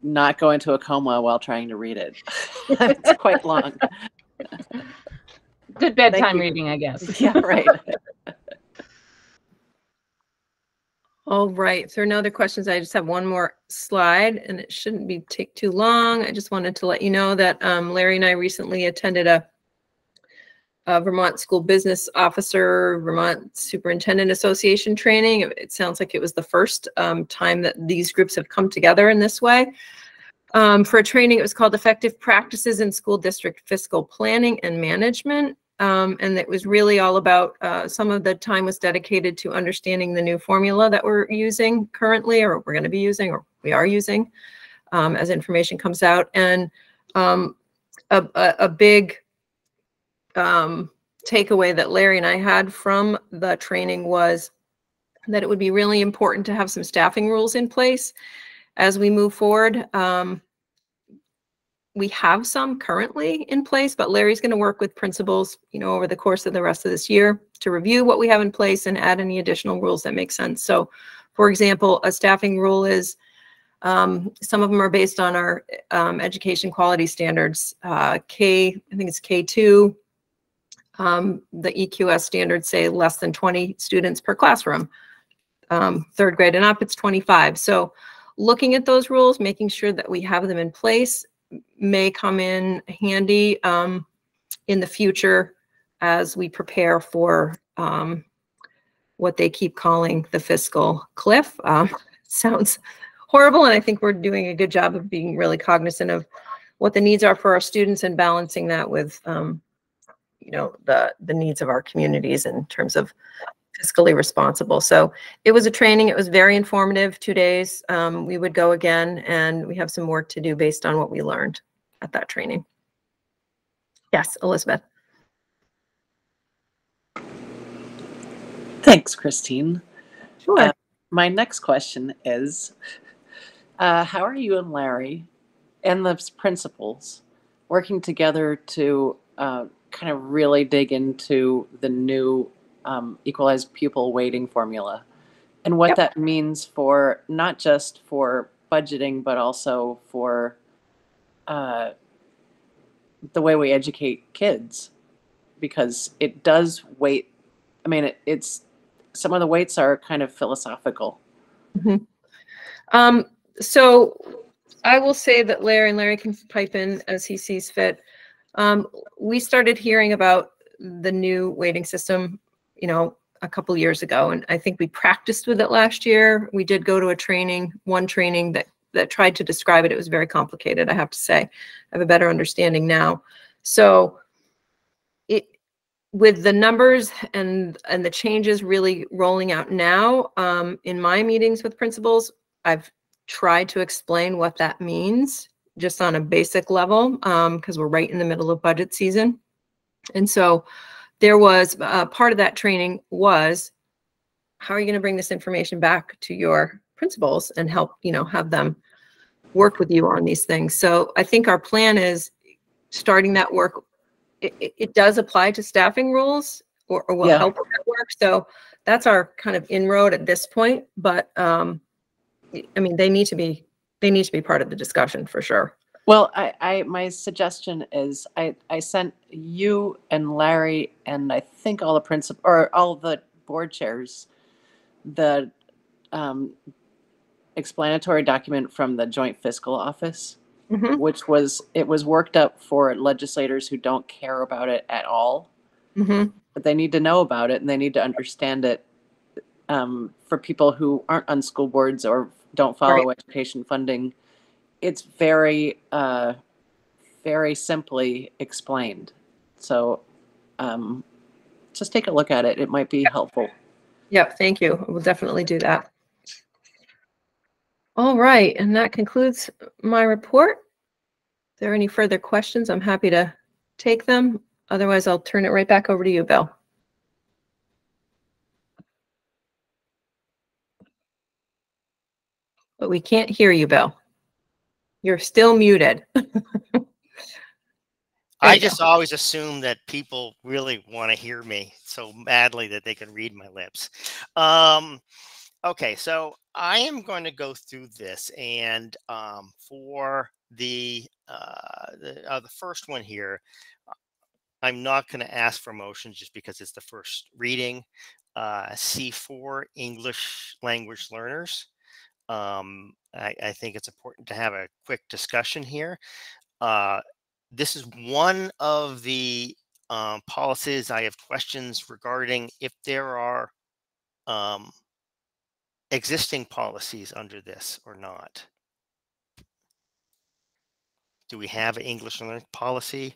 L: not go into a coma while trying to read it. <laughs> it's quite long. <laughs>
N: good bedtime reading, I guess.
L: Yeah, right.
G: All right. Are no other questions, I just have one more slide and it shouldn't be take too long. I just wanted to let you know that um, Larry and I recently attended a, a Vermont School Business Officer, Vermont Superintendent Association training. It- It sounds like it was the first um, time that these groups have come together in this way. Um, for a training, it was called Effective Practices in School District Fiscal Planning and Management. Um, and it was really all about, uh, some of the time was dedicated to understanding the new formula that we're using currently, or we're going to be using, or we are using, um, as information comes out. And um, a, a, a big um, takeaway that Larry and I had from the training was that it would be really important to have some staffing rules in place as we move forward. Um, we have some currently in place, but Larry's going to work with principals, you know, over the course of the rest of this year to review what we have in place and add any additional rules that make sense. So, for example, a staffing rule is um, some of them are based on our um, education quality standards. Uh, K, I think it's K2. Um, the EQS standards say less than 20 students per classroom. Um, third grade and up, it's 25. So, looking at those rules, making sure that we have them in place may come in handy um, in the future as we prepare for um, what they keep calling the fiscal cliff. Um, <laughs> sounds horrible, and I think we're doing a good job of being really cognizant of what the needs are for our students and balancing that with, um, you know, the the needs of our communities in terms of fiscally responsible. So it was a training. It was very informative. Two days. Um, we would go again, and we have some work to do based on what we learned at that training. Yes, Elizabeth.
L: Thanks, Christine.
G: Sure.
L: Uh, my next question is uh, How are you and Larry and the principals working together to uh, kind of really dig into the new um, equalized pupil weighting formula and what
G: Yep.
L: that means for not just for budgeting, but also for uh, the way we educate kids? Because it does weight, I mean, it, it's some of the weights are kind of philosophical.
G: Mhm. Um, so I will say that Larry and Larry can pipe in as he sees fit. Um, we started hearing about the new weighting system, you know, a couple years ago, and I think we practiced with it last year. We did go to a training, one training that that tried to describe it. It was very complicated, I have to say. I have a better understanding now. So it with the numbers and and the changes really rolling out now um, in my meetings with principals i've tried to explain what that means just on a basic level because we're right in the middle of budget season and so there was uh, part of that training was how are you going to bring this information back to your principals and help you know have them work with you on these things so i think our plan is starting that work it, it- does apply to staffing rules or, or will
L: Yeah.
G: help with that work. So that's our kind of inroad at this point. But um, I mean, they need to be they need to be part of the discussion for sure.
L: Well, I, I my suggestion is I, I sent you and Larry and I think all the principal or all the board chairs the um, explanatory document from the Joint Fiscal Office,
G: Mhm.
L: which was it was worked up for legislators who don't care about it at all,
G: Mhm.
L: but they need to know about it and they need to understand it. Um, for people who aren't on school boards or don't follow education funding, it's very uh, very simply explained. So um, just take a look at it. It might be helpful.
G: Yep, thank you. We'll definitely do that. All right, and that concludes my report. If there are any further questions, I'm happy to take them. Otherwise, I'll turn it right back over to you, Bill. But we can't hear you, Bill. You're still muted. <laughs>
A: I just always assume that people really want to hear me so madly that they can read my lips. Um, okay, so I am going to go through this, and um, for the uh, the, uh, the first one here, uh, I'm not going to ask for motion just because it's the first reading. Uh, C4 English language learners. Um, I, I think it's important to have a quick discussion here. Uh, this is one of the um, policies I have questions regarding if there are um, existing policies under this or not. Do we have an English learning policy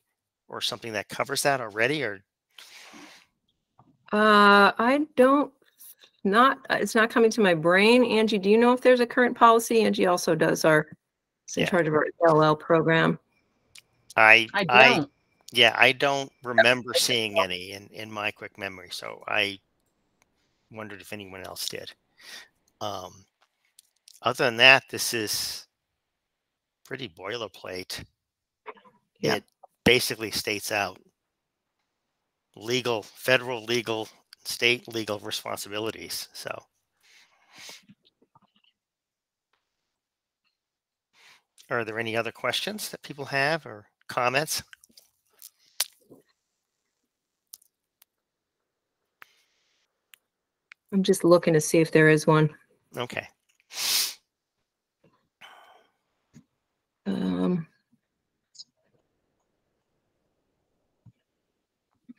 A: or something that covers that already or
G: Uh, I don't, not, uh, it's not coming to my brain. Angie, do you know if there's a current policy? Angie also does our, is in
A: Yeah.
G: charge of our LL program.
A: I
G: I
A: I
G: don't.
A: yeah, I don't remember <laughs> seeing any in in my quick memory, so I wondered if anyone else did. Um, other than that, this is pretty boilerplate. It basically states out legal, federal legal, state legal responsibilities. So are there any other questions that people have or comments?
G: I'm just looking to see if there is one.
A: Okay.
G: Um.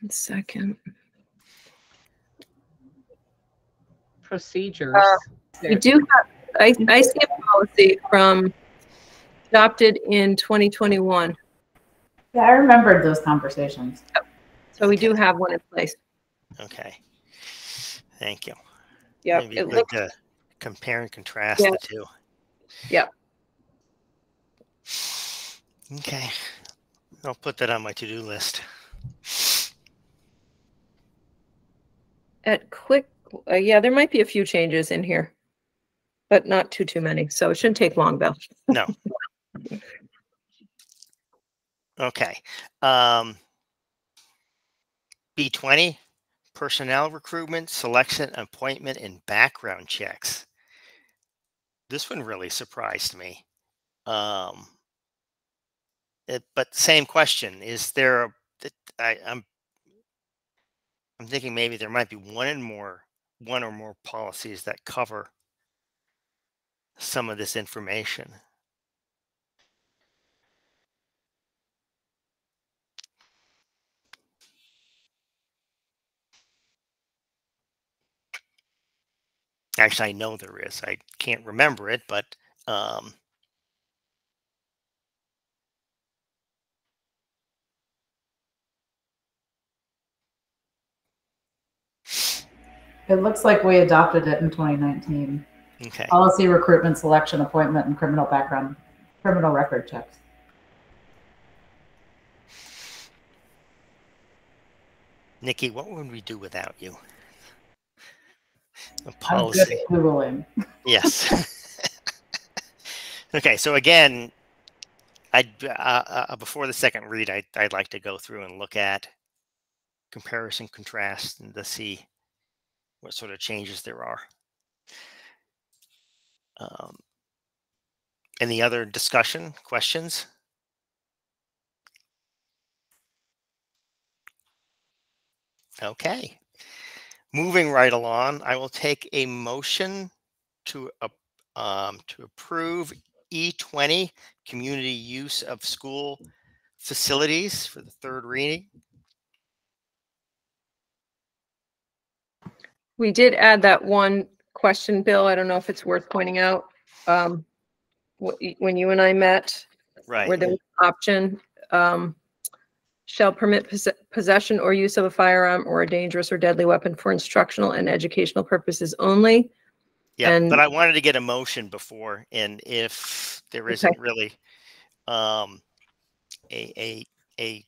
G: One second.
N: Procedures.
G: Uh, We do have, I, I see a policy from adopted in 2021.
S: Yeah, I remembered those conversations.
G: So we do have one in place.
A: Okay. Thank you.
G: Yep,
A: Maybe
G: it
A: good
G: looks-
A: to compare and contrast
G: Yeah.
A: the two.
G: Yep.
A: Okay. I'll put that on my to-do list.
G: At quick, uh, yeah, there might be a few changes in here, but not too, too many. So it shouldn't take long, Bill.
A: No. Okay. Um, B20, personnel recruitment, selection, appointment, and background checks. This one really surprised me. Um, it, but same question: Is there? A, I, I'm I'm thinking maybe there might be one and more, one or more policies that cover some of this information. Actually, I know there is. I can't remember it, but um,
S: It looks like we adopted it in 2019.
A: Okay.
S: Policy, recruitment, selection, appointment, and criminal background, criminal record checks.
A: Nikki, what would we do without you? A policy.
S: Googling.
A: Yes. <laughs> okay, so again, I uh, uh, before the second read, I, I'd like to go through and look at comparison, contrast, and to see what sort of changes there are. Um, any other discussion, questions? Okay. Moving right along, I will take a motion to um, to approve E20 community use of school facilities for the third reading.
G: We did add that one question, Bill. I don't know if it's worth pointing out. Um, wh- when you and I met,
A: Right.
G: where there was an option, um, shall permit pos- possession or use of a firearm or a dangerous or deadly weapon for instructional and educational purposes only.
A: Yeah,
G: And-
A: but I wanted to get a motion before, and if there
G: Okay.
A: isn't really um, a a a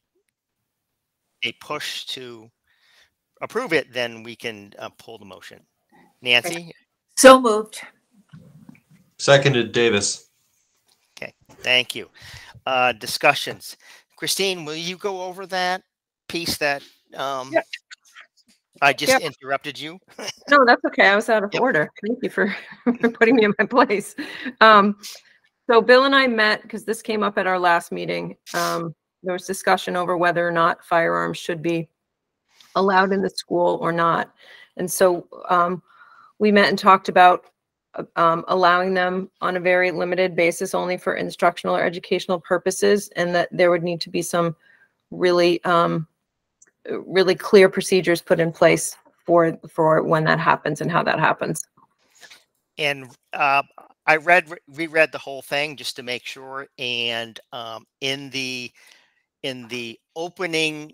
A: a push to approve it, then we can uh, pull the motion. Nancy,
D: So moved.
C: Seconded Davis.
A: okay, thank you. Uh, discussions, Christine, will you go over that piece that um, I just
G: Yep.
A: interrupted you? <laughs>
G: No, that's okay. I was out of order. Thank you for for <laughs> putting me in my place. Um, so Bill and I met because this came up at our last meeting. Um, there was discussion over whether or not firearms should be allowed in the school or not. And so um, we met and talked about uh, um, allowing them on a very limited basis, only for instructional or educational purposes, and that there would need to be some really um, really clear procedures put in place for for when that happens and how that happens.
A: and uh, I read reread the whole thing just to make sure. And um, in the in the opening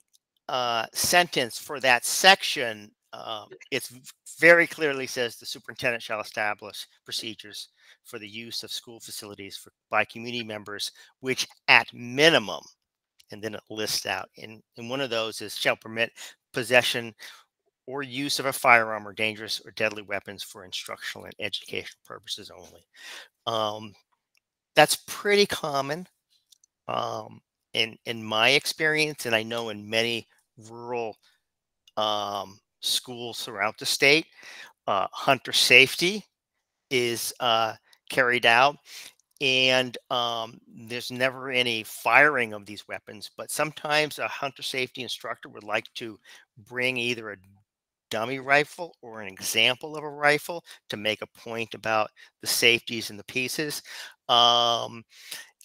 A: uh, sentence for that section, um, it's very clearly says the superintendent shall establish procedures for the use of school facilities for by community members, which at minimum, and then it lists out. And and one of those is shall permit possession or use of a firearm or dangerous or deadly weapons for instructional and educational purposes only. Um, that's pretty common um, in in my experience, and I know in many rural um, schools throughout the state, uh, hunter safety is uh, carried out. And um, there's never any firing of these weapons, but sometimes a hunter safety instructor would like to bring either a dummy rifle or an example of a rifle to make a point about the safeties and the pieces. Um,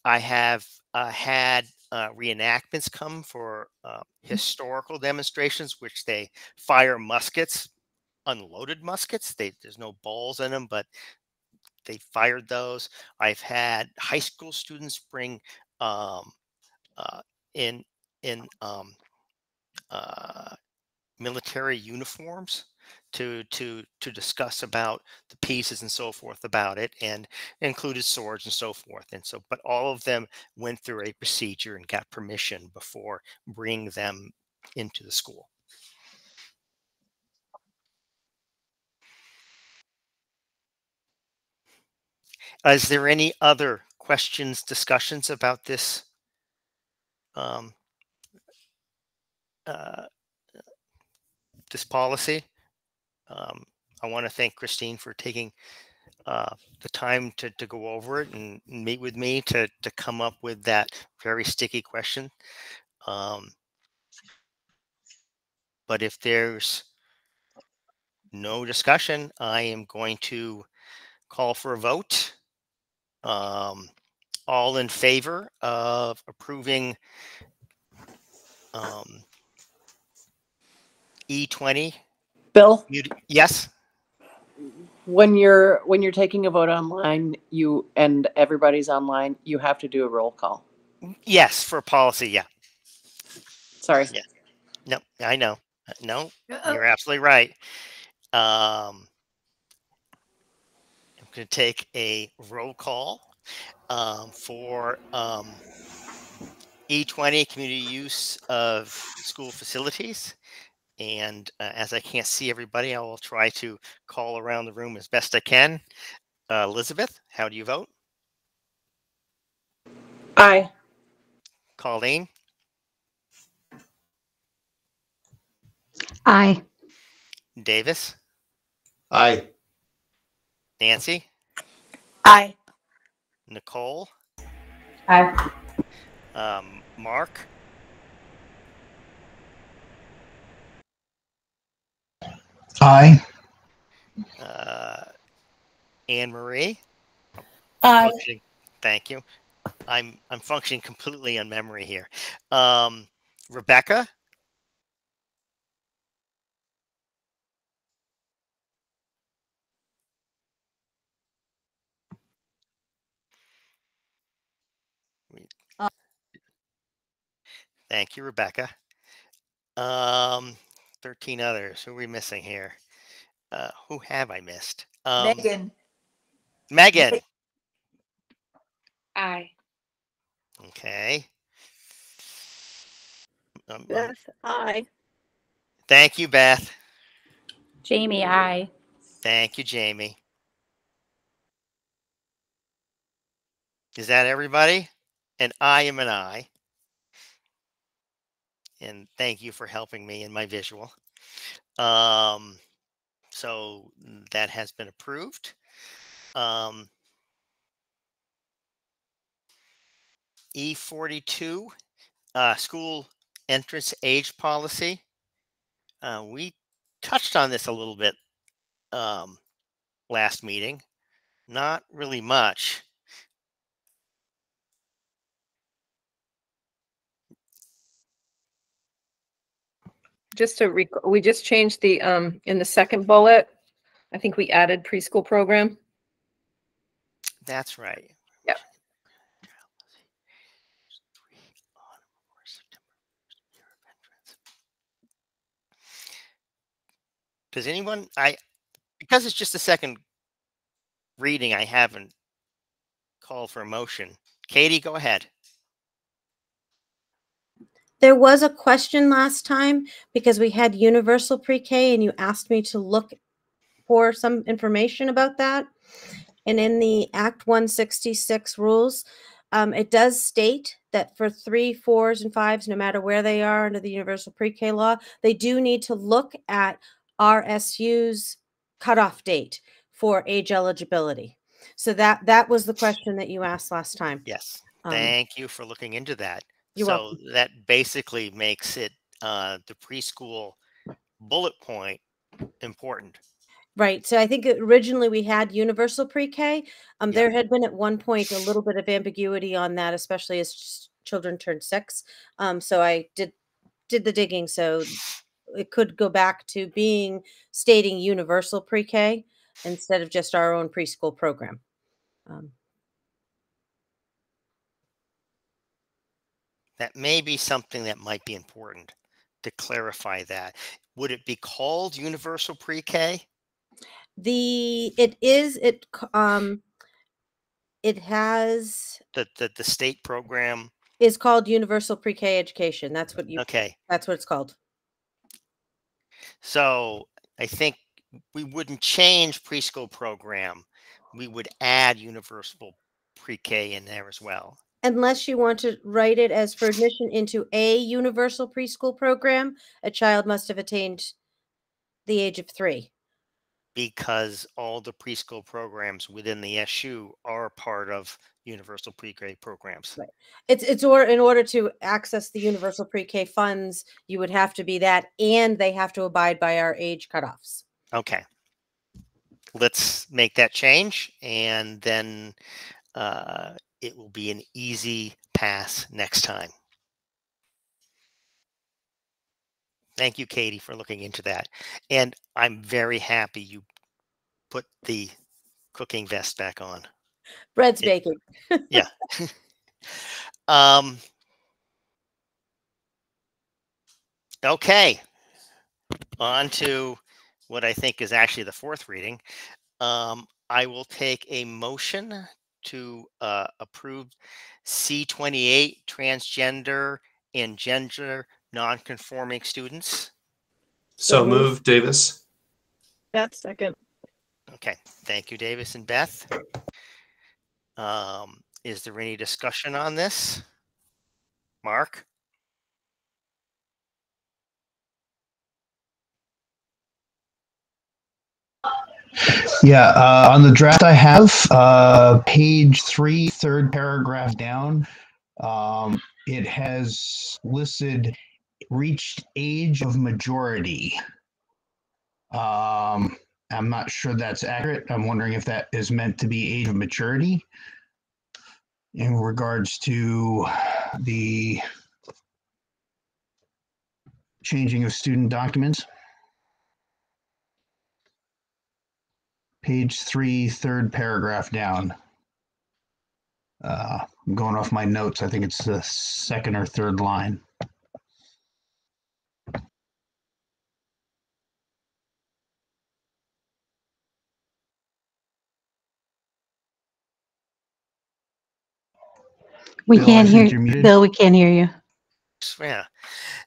A: I have uh, had uh, reenactments come for uh, historical demonstrations, which they fire muskets, unloaded muskets. They, there's no balls in them, but they fired those. I've had high school students bring um, uh, in in um, uh, military uniforms to to to discuss about the pieces and so forth about it and included swords and so forth and so but all of them went through a procedure and got permission before bringing them into the school is there any other questions discussions about this um, uh, this policy. Um, I want to thank Christine for taking uh, the time to, to go over it and meet with me to, to come up with that very sticky question. Um, but if there's no discussion, I am going to call for a vote. Um, all in favor of approving um, E20?
L: Bill?
A: You'd- Yes?
L: When you're, when you're taking a vote online, you, and everybody's online, you have to do a roll call.
A: Yes, for policy, yeah.
L: Sorry.
A: Yeah. No, I know. No, you're absolutely right. Um, I'm going to take a roll call um, for um, E20 community use of school facilities. And uh, as I can't see everybody, I will try to call around the room as best I can. Uh, Elizabeth, how do you vote?
L: Aye.
A: Colleen,
R: Aye.
A: Davis,
C: Aye.
A: Nancy,
D: Aye.
A: Nicole,
S: Aye.
A: um, Mark,
J: Aye.
A: uh, Anne Marie.
D: Aye.
A: Functioning- Thank you. I'm I'm functioning completely on memory here. Um, Rebecca, thank you, Rebecca. Um, 13 others. Who are we missing here? Uh, who have I missed? Um,
D: Megan.
A: Megan.
Q: Aye.
A: Okay. Um, um,
P: Beth, aye.
A: thank you, Beth.
F: Jamie, I.
A: Thank you, Jamie. Is that everybody? And I am an I. And thank you for helping me in my visual. Um, so that has been approved. Um, E42, uh, school entrance age policy. Uh, we touched on this a little bit um, last meeting. Not really much.
G: Just to rec, we just changed the, um, in the second bullet, I think we added preschool program.
A: That's right.
G: Yep.
A: Does anyone I because it's just a second reading, I haven't called for a motion. Katie, go ahead.
B: There was a question last time because we had universal pre-K and you asked me to look for some information about that. And in the Act 166 rules, um, it does state that for three, fours, and fives, no matter where they are under the universal pre-K law, they do need to look at RSU's cutoff date for age eligibility. So that that was the question that you asked last time.
A: Yes.
B: Um,
A: Thank you for looking into that.
B: You're
A: so
B: welcome.
A: that basically makes it uh, the preschool bullet point important.
B: Right. So I think originally we had universal pre-K. Um, there had been at one point a little <sighs> bit of ambiguity on that, especially as children turned six. Um, so I did did the digging. So it could go back to being stating universal pre-K instead of just our own preschool program. Um,
A: That may be something that might be important to clarify that. Would it be called universal pre-K?
B: The, it is, it, um, it has,
A: The, the, the state program?
B: is called Universal Pre-K Education. That's what you,
A: Okay.
B: that's what it's called.
A: So I think we wouldn't change preschool program. We would add universal pre-K in there as well.
B: Unless you want to write it as for admission into a universal preschool program, a child must have attained the age of three.
A: Because all the preschool programs within the SU are part of universal pre-K programs.
B: It's it's or in order to access the universal pre-K funds, you would have to be that, and they have to abide by our age cutoffs.
A: Okay. Let's make that change and then uh, it will be an easy pass next time. Thank you, Katie, for looking into that. And I'm very happy you put the cooking vest back on.
B: Bread's
A: It-
B: baking. <laughs>
A: yeah. <laughs> um, okay. On to what I think is actually the fourth reading. Um, I will take a motion to uh, approve C28 transgender and gender nonconforming students.
C: So moved, Davis.
P: That second.
A: Okay, thank you, Davis and Beth. Um, is there any discussion on this? Mark?
J: Yeah, uh, on the draft I have, uh, page three, third paragraph down, um, it has listed reached age of majority. Um, I'm not sure that's accurate. I'm wondering if that is meant to be age of maturity in regards to the changing of student documents. Page three, third paragraph down. Uh, I'm going off my notes. I think it's the second or third line.
R: We
J: Bill,
R: can't hear
J: think you're muted.
R: Bill. We can't hear you.
A: Yeah.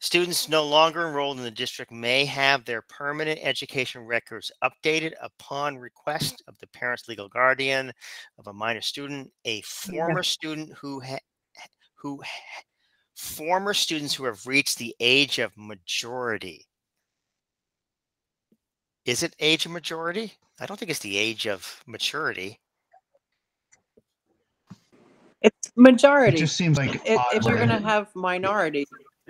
A: Students no longer enrolled in the district may have their permanent education records updated upon request of the parent's legal guardian of a minor student. A former student who ha- who ha- former students who have reached the age of majority. Is it age of majority? I don't think it's the age of maturity.
L: It's majority.
J: It just seems like
L: If, if you're going to have minority,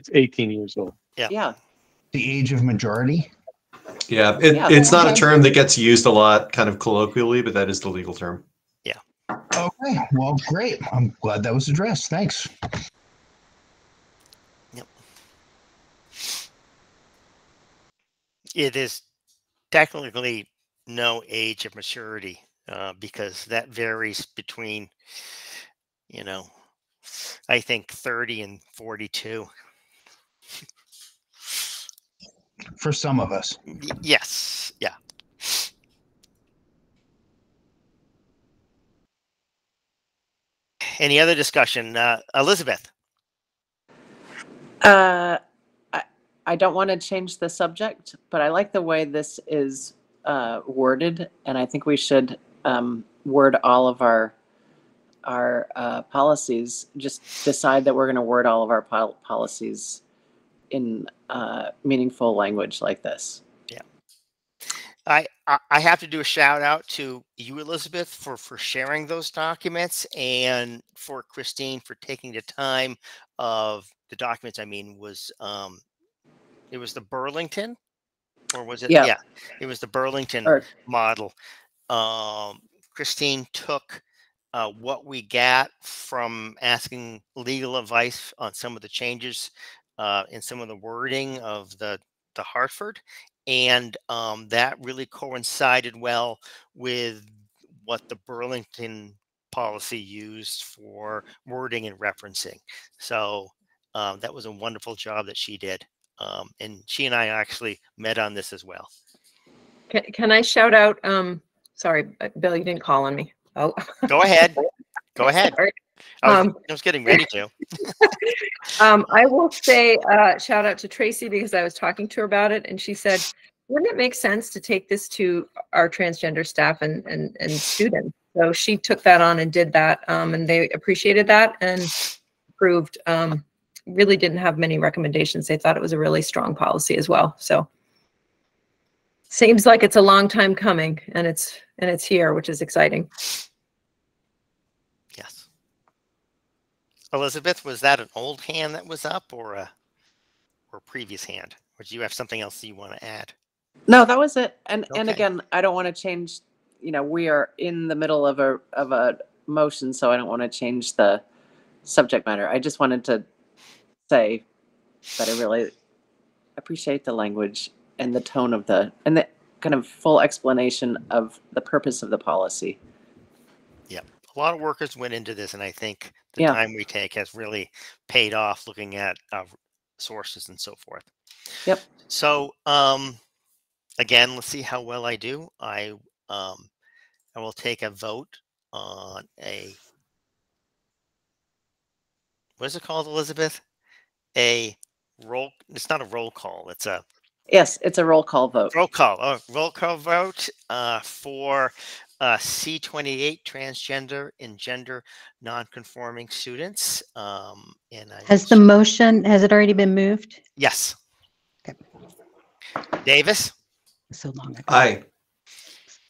E: It's 18 years old.
A: Yeah.
L: yeah.
J: the age of majority.
C: Yeah, it,
L: Yeah,
C: it's not a term that gets used a lot, kind of colloquially, but that is the legal term. Yeah.
J: Okay, well, great. I'm glad that was addressed. Thanks. Yep.
A: It is technically no age of maturity uh, because that varies between, you know, I think 30 and 42.
J: For some of us.
A: Yes. Yeah. Any other discussion? Uh, Elizabeth?
L: Uh, I, I don't want to change the subject, but I like the way this is uh, worded, and I think we should um, word all of our our uh, policies. Just decide that we're going to word all of our pol- policies in uh, meaningful language like this.
A: Yeah, I I have to do a shout out to you, Elizabeth, for for sharing those documents, and for Christine for taking the time of the documents. I mean, was um, it was the Burlington, or was it?
L: Yeah.
A: it was the Burlington
L: Or-
A: model. Um, Christine took uh, what we got from asking legal advice on some of the changes uh, in some of the wording of the the Hartford, and um, that really coincided well with what the Burlington policy used for wording and referencing. So um, that was a wonderful job that she did. Um, and she and I actually met on this as well.
G: Can, can I shout out, um, sorry, Bill, you didn't call on me. Oh.
A: Go ahead. <laughs> Go ahead.
G: Sorry.
A: I was,
G: Um,
A: I was getting ready to. <laughs>
G: Um, I will say, uh, shout out to Tracy because I was talking to her about it and she said, wouldn't it make sense to take this to our transgender staff and, and, and students? So she took that on and did that, um, and they appreciated that and approved, um, really didn't have many recommendations. They thought it was a really strong policy as well, so. Seems like it's a long time coming and it's, and it's here, which is exciting.
A: Yes. Elizabeth, was that an old hand that was up or a or a previous hand? Or do you have something else you want to add?
L: No, that was it. And and again, I don't want to change. You know, we are in the middle of a of a motion, so I don't want to change the subject matter. I just wanted to say that I really appreciate the language and the tone of the and the kind of full explanation of the purpose of the policy.
A: Yep. A lot of workers went into this, and I think the
L: Yeah.
A: time we take has really paid off looking at uh, sources and so forth.
L: Yep.
A: So, um, again, let's see how well I do. I um, I will take a vote on a what is it called, Elizabeth? A roll. It's not a roll call. It's a
L: Yes, it's a roll call vote.
A: Roll call. Oh, roll call vote uh, for uh, C28 transgender and gender nonconforming students. Um, and I
R: Has the motion, has it already been moved?
A: yes. Okay. Davis,
R: So long ago.
C: Aye.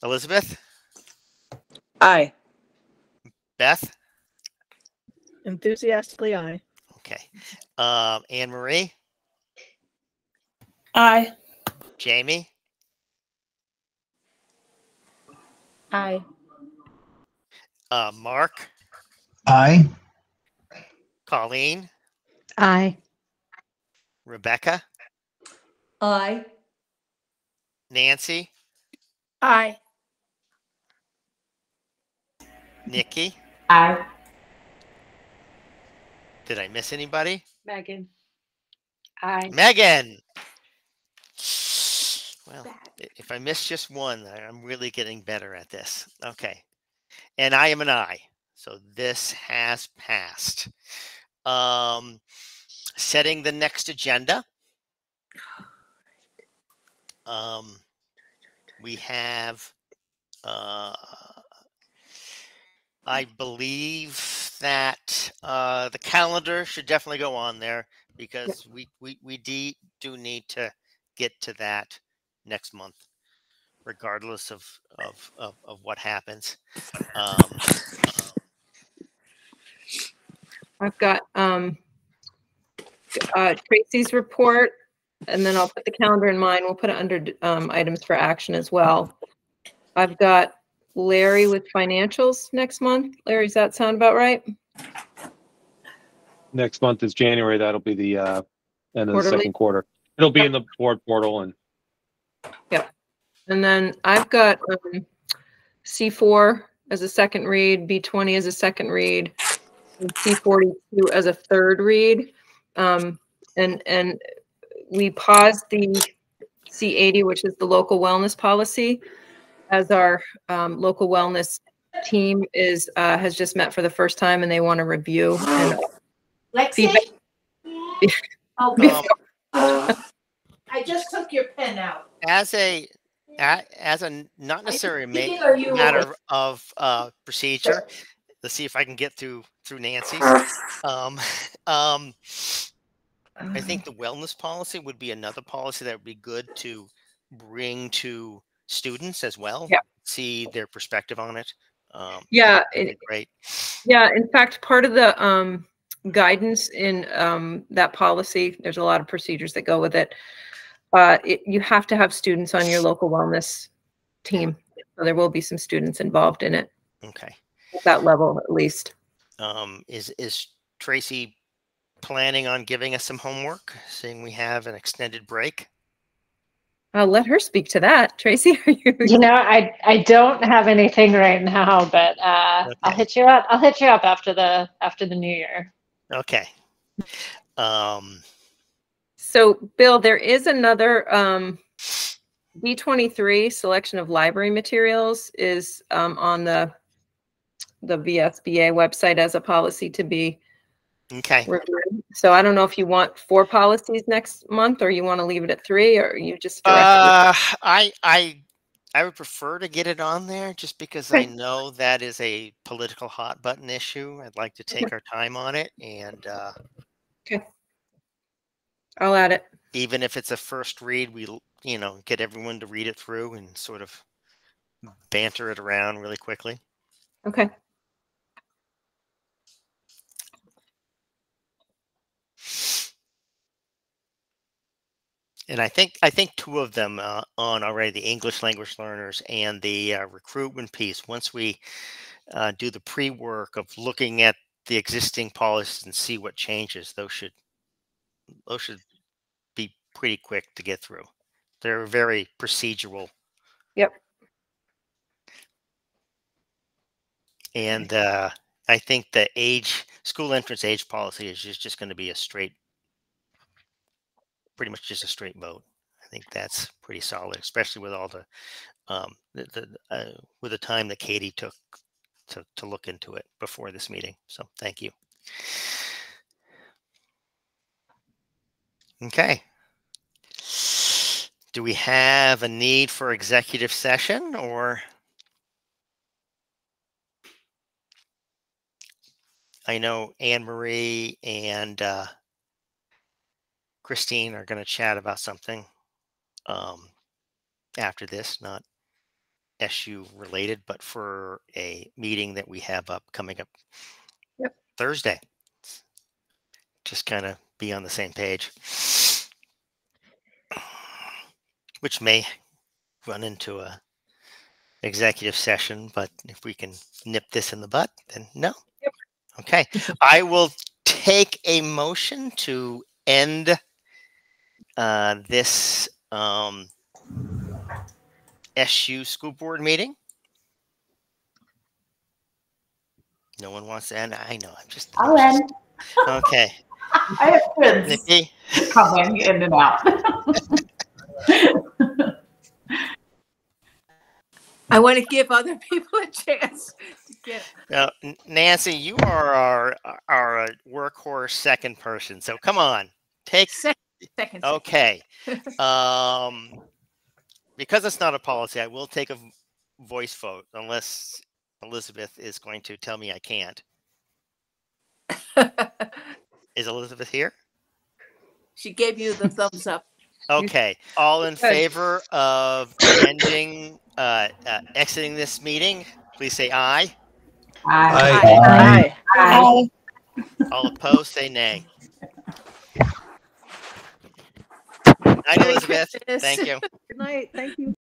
A: Elizabeth,
L: Aye.
A: Beth,
P: Enthusiastically, aye.
A: okay, um, Anne Marie,
D: Aye.
A: Jamie,
F: Aye.
A: uh, Mark,
J: Aye.
A: Colleen,
R: Aye.
A: Rebecca,
K: Aye.
A: Nancy,
D: Aye.
A: Nikki.
S: Aye.
A: Did I miss anybody?
Q: Megan. Aye.
A: Megan. Well, i- if I miss just one, I'm really getting better at this. Okay. And I am an I. So this has passed. Um, setting the next agenda. Um, we have, uh, I believe that uh, the calendar should definitely go on there because we we we de- do need to get to that next month, regardless of of of, of what happens. Um,
G: I've got um, uh, Tracy's report, and then I'll put the calendar in mine. We'll put it under um, items for action as well. I've got Larry with financials next month. Larry, does that sound about right?
E: Next month is January. That'll be the uh, end of the second quarter. It'll be in the board portal and
G: Yep. And then I've got um, C4 as a second read, B20 as a second read, and C42 as a third read. Um, and and we paused the C80, which is the local wellness policy, as our um, local wellness team is uh, has just met for the first time and they want to review and
S: Lexi?
G: feedback.
S: Oh, <laughs> I just took your pen out.
A: as a a- as a not necessarily ma- matter
S: away?
A: of uh, procedure. Let's see if I can get through through Nancy's. Um, <laughs> um, I think the wellness policy would be another policy that would be good to bring to students as well.
G: Yeah.
A: See their perspective on it. Um,
G: Yeah,
A: that'd
G: it-
A: great.
G: Yeah, in fact, part of the um, guidance in um, that policy, there's a lot of procedures that go with it. Uh, it. You have to have students on your local wellness team. So there will be some students involved in it,
A: Okay.
G: at that level at least.
A: Um, is is Tracy planning on giving us some homework, seeing we have an extended break?
G: I'll let her speak to that. Tracy, <laughs> are you?
I: You know, I I don't have anything right now, but uh, I'll hit you up. I'll hit you up after the after the new year.
A: Okay. Um,
G: So, Bill, there is another um, B23 selection of library materials is um, on the the VSBA website as a policy to be
A: Okay.
G: reviewed. So I don't know if you want four policies next month or you want to leave it at three or you just
A: Uh, I I I would prefer to get it on there just because I know that is a political hot button issue. I'd like to take our time on it, and uh,
G: Okay. I'll add it.
A: even if it's a first read, we you know get everyone to read it through and sort of banter it around really quickly.
G: Okay.
A: And I think I think two of them uh, on already the English language learners and the uh, recruitment piece. Once we uh, do the pre work of looking at the existing policies and see what changes, those should those should be pretty quick to get through. They're very procedural,
G: Yep.
A: and uh, I think the age school entrance age policy is just, just going to be a straight, pretty much just a straight vote. I think that's pretty solid, especially with all the um, the, the uh, with the time that Katie took to to look into it before this meeting. So thank you. Okay. Do we have a need for executive session or? I know Anne Marie and uh, Christine are going to chat about something um, after this, not SU related, but for a meeting that we have up coming up
G: Yep.
A: Thursday. Just kind of be on the same page, which may run into a executive session, but if we can nip this in the butt, then no. Okay, <laughs> I will take a motion to end uh, this um, SU school board meeting. No one wants to end. I know. I'm just.
S: I'll end. <laughs>
A: Okay. <laughs>
S: I have kids
A: Nikki.
S: coming in and out. I want to give other people a chance to get.
A: Now, Nancy, you are our our uh, workhorse second person. So come on, take.
S: Second. second.
A: Okay. <laughs> Um, because it's not a policy, I will take a voice vote unless Elizabeth is going to tell me I can't. <laughs> is Elizabeth here?
S: She gave you the thumbs up. <laughs>
A: Okay. All in
S: Good.
A: favor of ending, uh, uh, exiting this meeting, please say aye.
S: Aye.
A: Aye.
S: Aye.
A: All opposed, say nay. <laughs> Night, Elizabeth. Thank you.
S: Good night. Thank you.